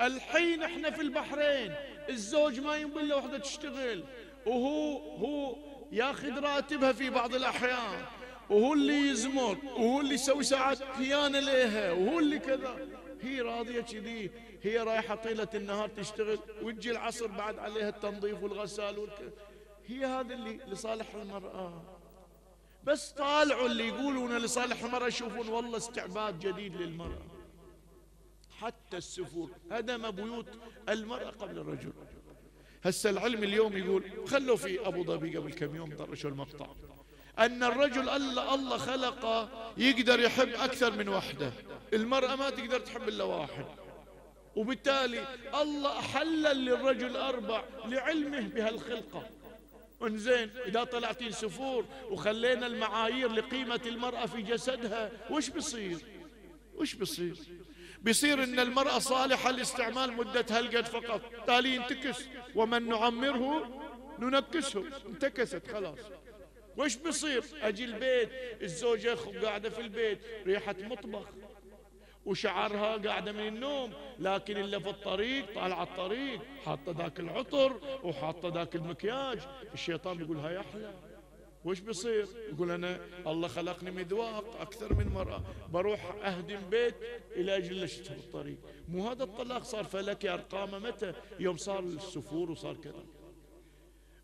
الحين إحنا في البحرين الزوج ما ينبل الا وحده تشتغل. وهو هو ياخذ راتبها في بعض الأحيان. وهو اللي يزمر وهو اللي يسوي ساعات خيانة لها وهو اللي كذا. هي راضية كذي هي رايحة طيلة النهار تشتغل وتجي العصر بعد عليها التنظيف والغسال والكذا هي هذا اللي لصالح المرأة. بس طالعوا اللي يقولون لصالح المرأة يشوفون والله استعباد جديد للمرأة. حتى السفور هدم بيوت المرأة قبل الرجل. هسه العلم اليوم يقول خلوا في أبو ظبي قبل كم يوم طرشوا المقطع. أن الرجل الله, الله خلقه يقدر يحب أكثر من وحدة. المرأة ما تقدر تحب إلا واحد. وبالتالي الله حلل للرجل أربع لعلمه بهالخلقة. انزين إذا طلعتين سفور وخلينا المعايير لقيمة المرأة في جسدها وش بيصير؟ وش بيصير؟ بيصير إن المرأة صالحة لاستعمال مدة هالقد فقط. تالي ينتكس ومن نعمره ننكسه. انتكست خلاص. وش بيصير أجي البيت الزوجة قاعدة في البيت ريحة مطبخ. وشعرها قاعدة من النوم لكن اللي في الطريق طالعة الطريق حاطة ذاك العطر وحاطة ذاك المكياج. الشيطان بيقول هاي أحلى. وش بيصير يقول أنا الله خلقني مذواق أكثر من مرأة. بروح أهدم بيت إلى أجل لشته الطريق. مو هذا الطلاق صار فلك أرقام متى؟ يوم صار السفور وصار كذا.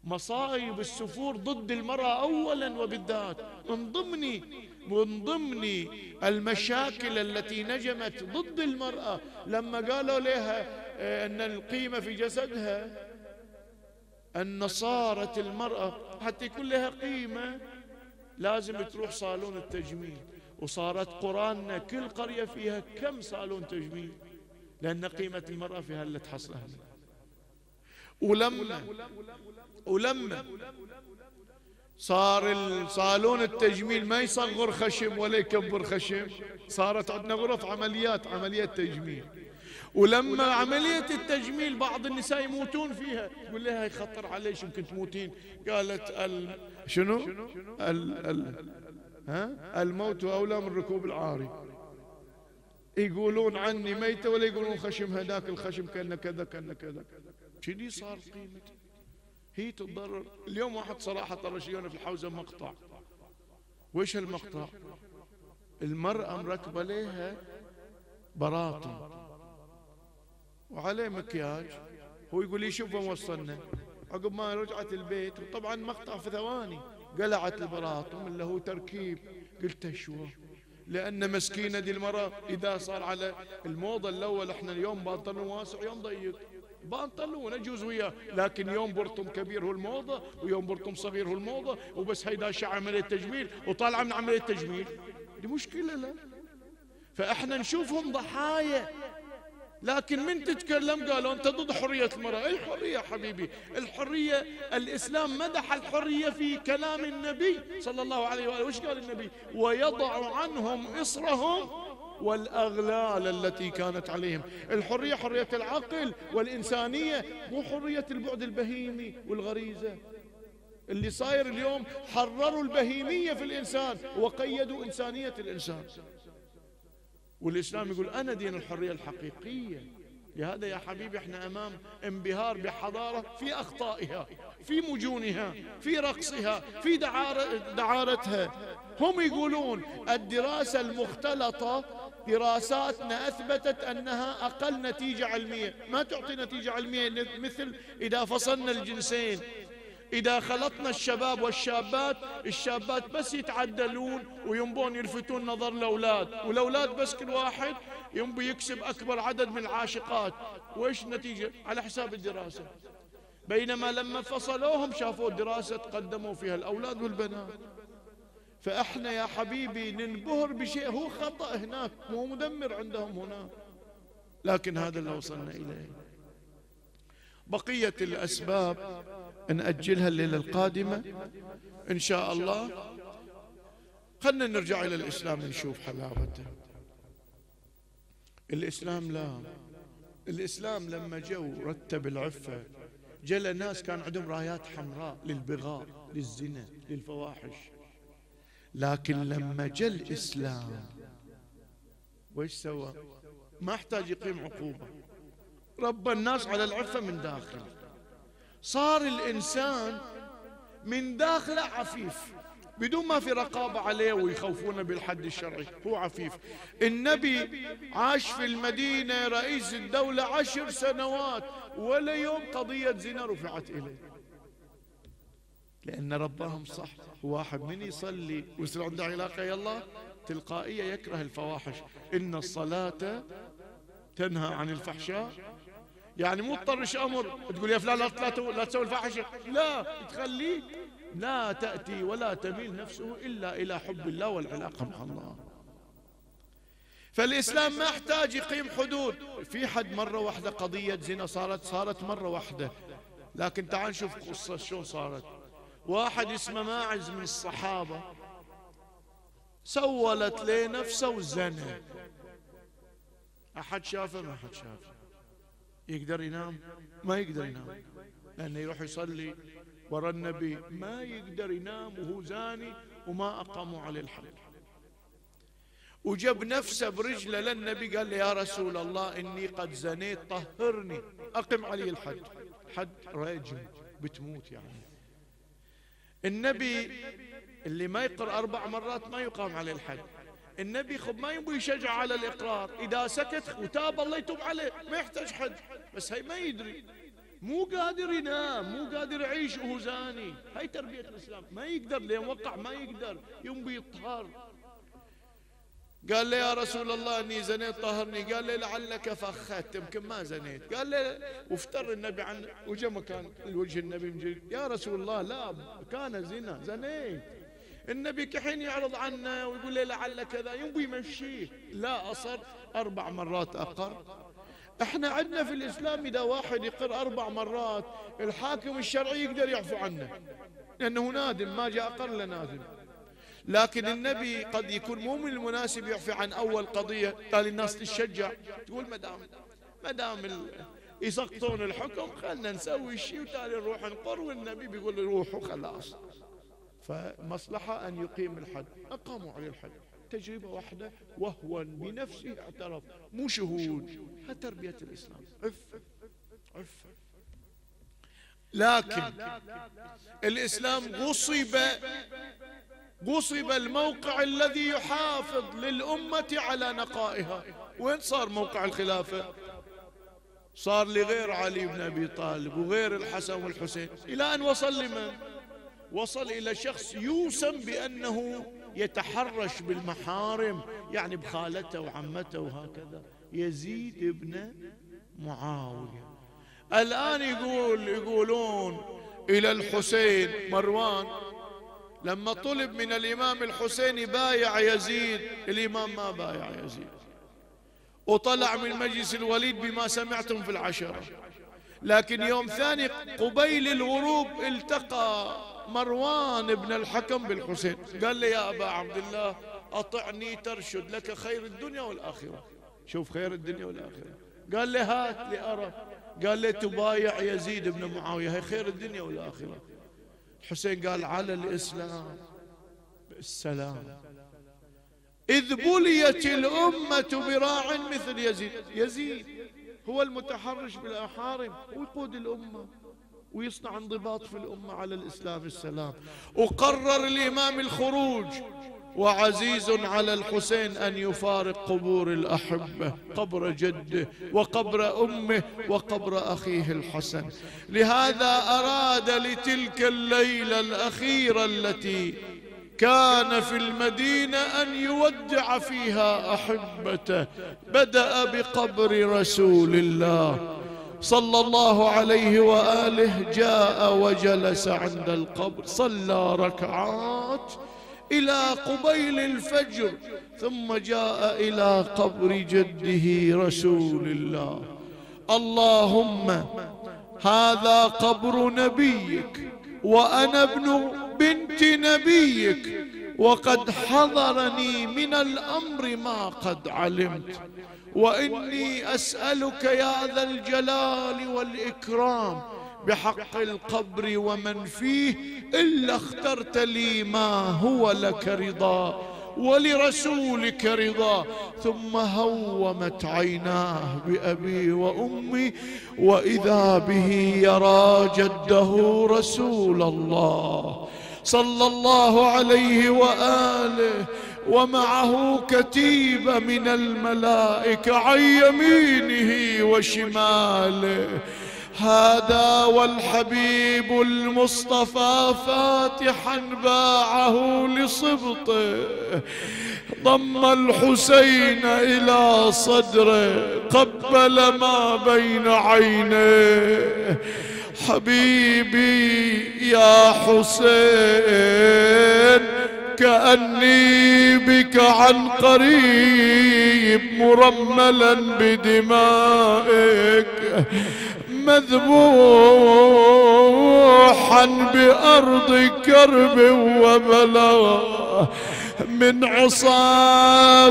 مصايب السفور ضد المرأة أولا وبالذات. من ضمن من ضمن المشاكل التي نجمت ضد المرأة لما قالوا لها آه، أن القيمة في جسدها أن صارت المرأة حتى يكون لها قيمة لازم تروح صالون التجميل. وصارت قرآننا كل قرية فيها كم صالون تجميل؟ لأن قيمة المرأة فيها اللي تحصلها. ولما ولما صار صالون التجميل ما يصغر خشم ولا يكبر خشم. صارت عندنا غرف عمليات عمليات تجميل. ولما عملية التجميل بعض النساء يموتون فيها. تقول لها يخطر عليش يمكن تموتين؟ قالت ال شنو؟ ال ال ها؟ الموت أولى من ركوب العاري. يقولون عني ميتة ولا يقولون خشم هداك الخشم كأنه كذا كأنه كذا. شنو صار قيمته هي تتضرر. اليوم واحد صراحة طرشيونه في الحوزة مقطع. وش المقطع المرأة مركبة لها براطي وعليه مكياج. هو يقول لي شوف وين وصلنا. عقب ما رجعت البيت وطبعا مقطع في ثواني. قلعت البراطم اللي هو تركيب. قلت شو لأن مسكينة دي المرأة إذا صار على الموضة الأول إحنا اليوم بنطلون واسع يوم ضيق. بنطلون أجوز وياه. لكن يوم برطم كبير هو الموضة ويوم برطم صغير هو الموضة وبس هيدا عملية تجميل وطالعة من عملية تجميل. دي مشكلة لا. فإحنا نشوفهم ضحايا. لكن من تتكلم؟ قالوا أنت ضد حرية المرأة. أي حرية حبيبي؟ الحرية الإسلام مدح الحرية في كلام النبي صلى الله عليه وآله. وش قال النبي؟ ويضع عنهم إصرهم والأغلال التي كانت عليهم. الحرية حرية العقل والإنسانية مو حرية البعد البهيمي والغريزة. اللي صاير اليوم حرروا البهيمية في الإنسان وقيدوا إنسانية الإنسان. والإسلام يقول أنا دين الحرية الحقيقية. لهذا يا حبيبي إحنا أمام انبهار بحضارة في أخطائها في مجونها في رقصها في دعارتها. هم يقولون الدراسة المختلطة دراساتنا أثبتت أنها أقل نتيجة علمية. ما تعطي نتيجة علمية مثل إذا فصلنا الجنسين. إذا خلطنا الشباب والشابات الشابات بس يتعدلون وينبون يلفتون نظر الأولاد. والأولاد بس كل واحد ينبي يكسب أكبر عدد من العاشقات. وإيش النتيجة؟ على حساب الدراسة. بينما لما فصلوهم شافوا الدراسة تقدموا فيها الأولاد والبنات. فإحنا يا حبيبي ننبهر بشيء. هو خطأ هناك مو مدمر عندهم هناك. لكن هذا اللي وصلنا إليه. بقية الأسباب نأجلها الليلة القادمة إن شاء الله. خلنا نرجع إلى الإسلام نشوف حلاوته. الإسلام لا. الإسلام لما جو رتب العفة جل ناس كان عندهم رايات حمراء للبغاء للزنا للفواحش. لكن لما جاء الإسلام وش سوى؟ ما احتاج يقيم عقوبة. رب الناس على العفة من داخل. صار الإنسان من داخله عفيف. بدون ما في رقابة عليه ويخوفونه بالحد الشرعي هو عفيف. النبي عاش في المدينة رئيس الدولة عشر سنوات ولا يوم قضية زنا رفعت إليه. لأن ربهم صح. واحد من يصلي ويصير عنده علاقة الله تلقائية يكره الفواحش. إن الصلاة تنهى عن الفحشاء. يعني مو تطرش أمر تقول يا فلان لا لا تسوي الفاحشة. لا تخليه لا تأتي ولا تميل نفسه إلا إلى حب الله والعلاقة مع الله. فالإسلام ما احتاج يقيم حدود. في حد مرة واحدة قضية زنا صارت صارت مرة واحدة. لكن تعال نشوف قصة شلون صارت. واحد اسمه ماعز من الصحابة سولت ليه نفسه أحد شافه؟ ما أحد شافه. يقدر ينام؟ ما يقدر ينام. لأنه يروح يصلي ورا النبي. ما يقدر ينام وهو زاني وما أقاموا عليه الحد وجب نفسه برجله للنبي قال لي يا رسول الله إني قد زنيت طهرني. أقم علي الحد. حد رجم بتموت يعني. النبي اللي ما يقر أربع مرات ما يقام عليه الحد. النبي خب ما يبغى يشجع على الإقرار. إذا سكت وتاب الله يتوب عليه ما يحتاج حد. بس هي ما يدري. مو قادر ينام مو قادر يعيش وهو زاني. هاي تربية الإسلام. ما يقدر لين وقع ما يقدر. ينبي يطهر قال لي يا رسول الله اني زنيت طهرني. قال لي لعلك فخت يمكن ما زنيت. قال لي وافتر النبي عن وجه مكان الوجه النبي يا رسول الله لا كان زنا زنيت. النبي كحين يعرض عنه ويقول لي لعل كذا يبي يمشيه لا أصر أربع مرات أقر. إحنا عندنا في الإسلام إذا واحد يقر أربع مرات الحاكم الشرعي يقدر يعفو عنه. لأنه نادم ما جاء أقر لنادم لكن النبي قد يكون مو من المناسب يعفي عن أول قضية. قال الناس تشجع. تقول مدام ما دام يسقطون الحكم خلنا نسوي الشيء وتالي نروح نقر والنبي بيقول روحوا خلاص فمصلحة أن يقيم الحد. أقاموا عليه الحد. تجربة واحدة وهو بنفسه اعترف مو شهود. هذا تربية الإسلام. عفة عفة لكن الإسلام غصب غصب الموقع الذي يحافظ للأمة على نقائها. وين صار موقع الخلافة؟ صار لغير علي بن أبي طالب وغير الحسن والحسين. إلى أن وصل لمن؟ وصل إلى شخص يوسم بأنه يتحرش بالمحارم يعني بخالته وعمته وهكذا. يزيد ابن معاوية. الآن يقول يقولون إلى الحسين مروان لما طلب من الإمام الحسين يبايع يزيد الإمام ما بايع يزيد. وطلع من مجلس الوليد بما سمعتم في العشرة. لكن يوم ثاني قبيل الغروب التقى مروان بن الحكم بالحسين. قال لي يا أبا عبد الله أطعني ترشد لك خير الدنيا والآخرة. شوف خير الدنيا والآخرة. قال لي هات لأرى قال لي تبايع يزيد بن معاوية هي خير الدنيا والآخرة. الحسين قال على الإسلام. السلام. إذ بليت الأمة براع مثل يزيد. يزيد. هو المتحرش بالأحارم ويقود الأمة ويصنع انضباط في الأمة على الإسلام. السلام. وقرر الإمام الخروج. وعزيز على الحسين أن يفارق قبور الأحبة قبر جده وقبر أمه وقبر أخيه الحسن. لهذا أراد لتلك الليلة الأخيرة التي كان في المدينة أن يودع فيها أحبته. بدأ بقبر رسول الله صلى الله عليه وآله جاء وجلس عند القبر صلى ركعات إلى قبيل الفجر ثم جاء إلى قبر جده رسول الله. اللهم هذا قبر نبيك وأنا ابن بنت نبيك وقد حضرني من الأمر ما قد علمت. وإني أسألك يا ذا الجلال والإكرام بحق القبر ومن فيه إلا اخترت لي ما هو لك رضا ولرسولك رضا. ثم هومت عيناه بأبي وأمي وإذا به يرى جده رسول الله صلى الله عليه وآله ومعه كتيبة من الملائكة عن يمينه وشماله. هذا والحبيب المصطفى فاتحا باعه لصبطه ضم الحسين إلى صدره قبل ما بين عينيه. حبيبي يا حسين كأني بك عن قريب مرملا بدمائك. مذبوحا بأرض كرب وبلاء. من عصابتي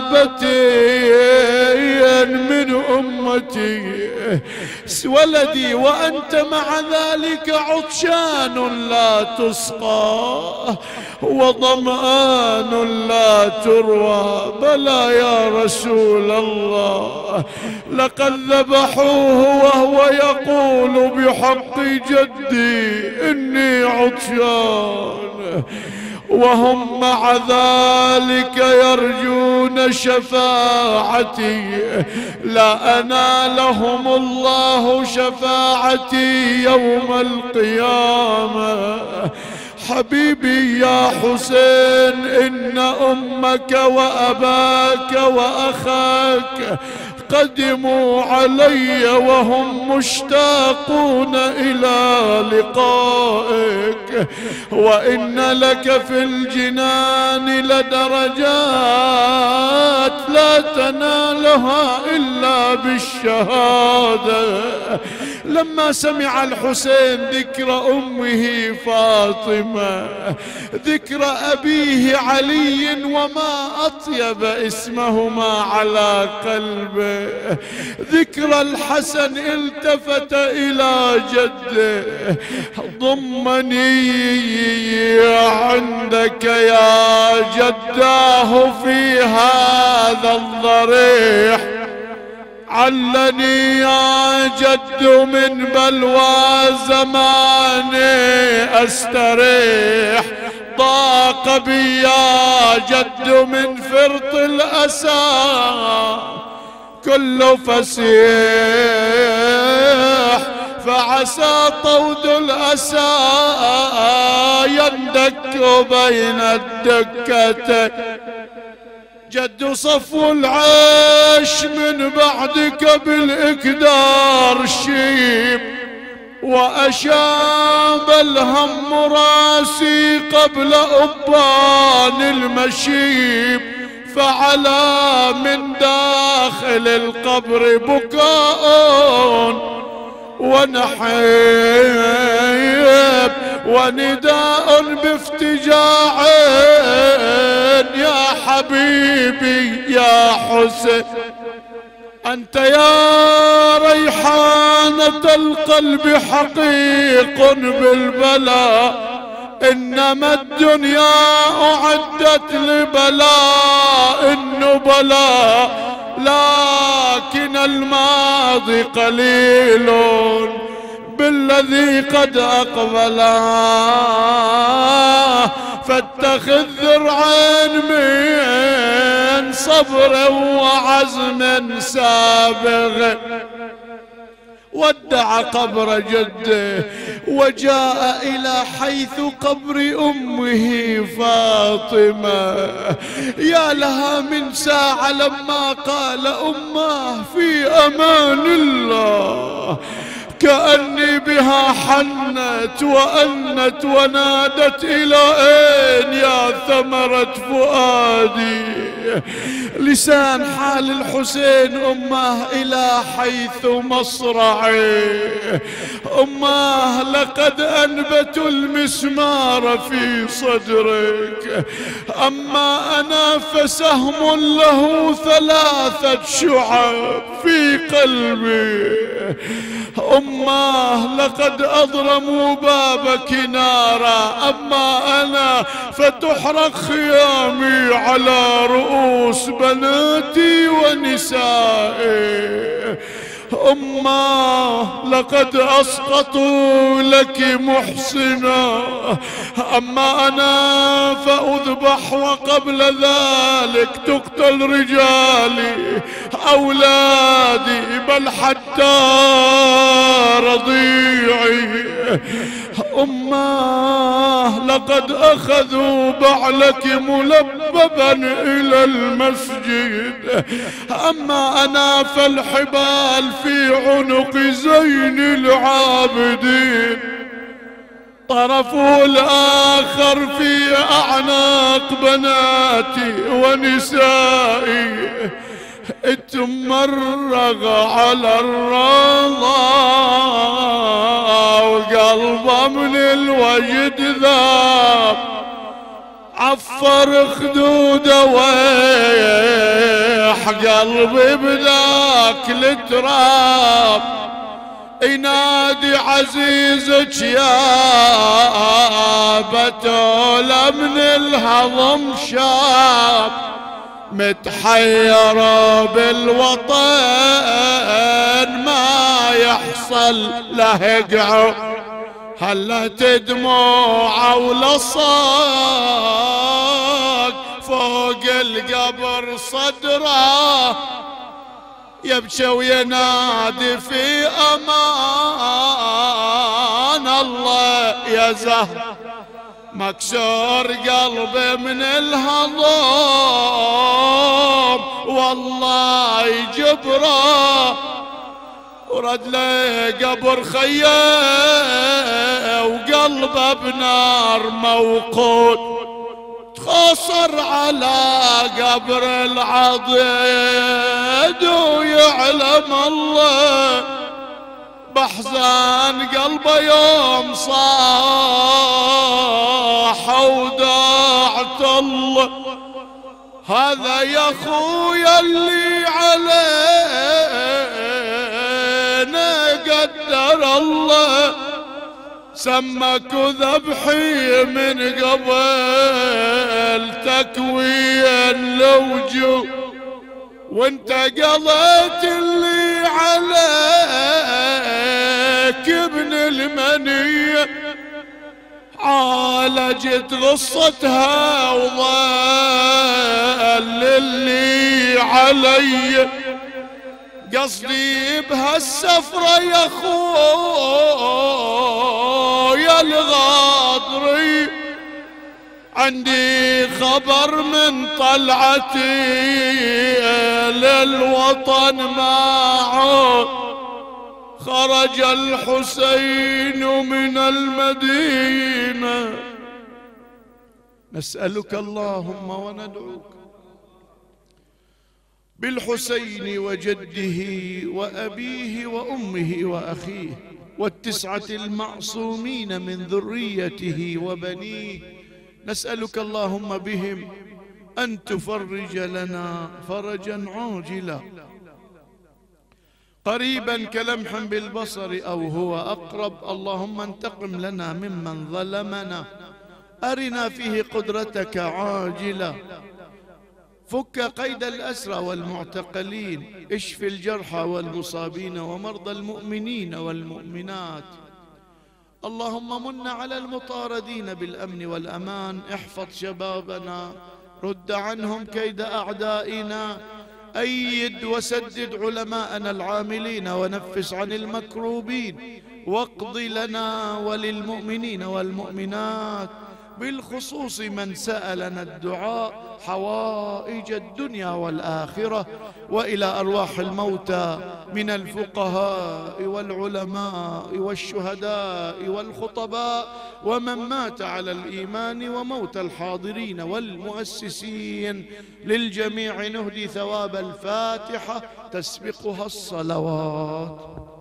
من أمتي. ولدي وأنت مع ذلك عطشان لا تسقى وظمآن لا تروى. بلى يا رسول الله لقد ذبحوه وهو يقول بحق جدي إني عطشان. وهم مع ذلك يرجون شفاعتي. لا أنالهم الله شفاعتي يوم القيامة. حبيبي يا حسين إن أمك وأباك وأخاك قدموا علي وهم مشتاقون إلى لقائك. وإن لك في الجنان لدرجات لا تنالها إلا بالشهادة. لما سمع الحسين ذكر أمه فاطمة ذكر أبيه علي وما أطيب اسمهما على قلبه ذكر الحسن التفت إلى جده ضمني عندك يا جداه في هذا الضريح. علني يا جد من بلوى زماني أستريح. ضاق بي يا جد من فرط الأسى. كل فسيح فعسى طود الأسى. يندك بين الدكتين جد صفو العيش من بعدك بالإكدار شيب وأشاب الهم راسي قبل أبان المشيب فعلى من داخل القبر بكاء ونحيب ونداء بافتجاع يا حبيبي يا حسين. أنت يا ريحانة القلب حقيق بالبلاء إنما الدنيا أعدت لبلاء النبلاء لكن الماضي قليل بالذي قد أقبل فاتخذ ذرعا من صبر وعزم سابغ. ودع قبر جده وجاء إلى حيث قبر أمه فاطمة. يا لها من ساعة لما قال أمه في أمان الله. كأني بها حنت وأنت ونادت إلى أين يا ثمرة فؤادي؟ لسان حال الحسين أمه إلى حيث مصرعي. أمه لقد أنبت المسمار في صدرك. أما أنا فسهم له ثلاثة شعب في قلبي. أماه لقد أضرموا بابك نارا أما أنا فتحرق خيامي على رؤوس بناتي ونسائي. أماه لقد أسقطوا لك محسنا. أما أنا فأذبح وقبل ذلك تقتل رجالي أولادي بل حتى رضيعي. أماه لقد أخذوا بعلك ملببا إلى المسجد. أما أنا فالحبال في عنق زين العابدين. طرفه الآخر في أعناق بناتي ونسائي. اتمرغ على الرضا. وقلبه من الوجد ذاب عفر خدوده ويح قلبي بذاك التراب. ينادي عزيزك يا بتولى من الهضم شاب. متحيرة بالوطن يحصل له قعو هلت دموع ولصق فوق القبر صدره يبكي وينادي في أمان. الله يا زهر مكسور قلبي من الهضم. والله جبره ورد لي قبر خيه وقلبه بنار موقود. تخصر على قبر العضيد ويعلم الله بحزان قلبه يوم صاح وداعت الله. هذا يا خويا اللي علينا الله. سمك ذبحي من قبل تكوين لوجو وانت قضيت اللي عليك ابن المنية عالجت غصتها وظل اللي علي. قصدي بهالسفرة يا خويا الغاضري عندي خبر من طلعتي للوطن معه. خرج الحسين من المدينة. نسألك اللهم وندعوك بالحسين وجده وأبيه وأمه وأخيه والتسعة المعصومين من ذريته وبنيه. نسألك اللهم بهم أن تفرج لنا فرجا عاجلا. قريبا كلمح بالبصر أو هو أقرب اللهم انتقم لنا ممن ظلمنا. أرنا فيه قدرتك عاجلا. فك قيد الأسرى والمعتقلين اشف الجرحى والمصابين ومرضى المؤمنين والمؤمنات. اللهم من على المطاردين بالأمن والأمان احفظ شبابنا رد عنهم كيد أعدائنا أيد وسدد علماءنا العاملين ونفس عن المكروبين واقض لنا وللمؤمنين والمؤمنات. بالخصوص من سألنا الدعاء حوائج الدنيا والآخرة وإلى أرواح الموتى من الفقهاء والعلماء والشهداء والخطباء ومن مات على الإيمان وموت الحاضرين والمؤسسين للجميع نهدي ثواب الفاتحة تسبقها الصلوات.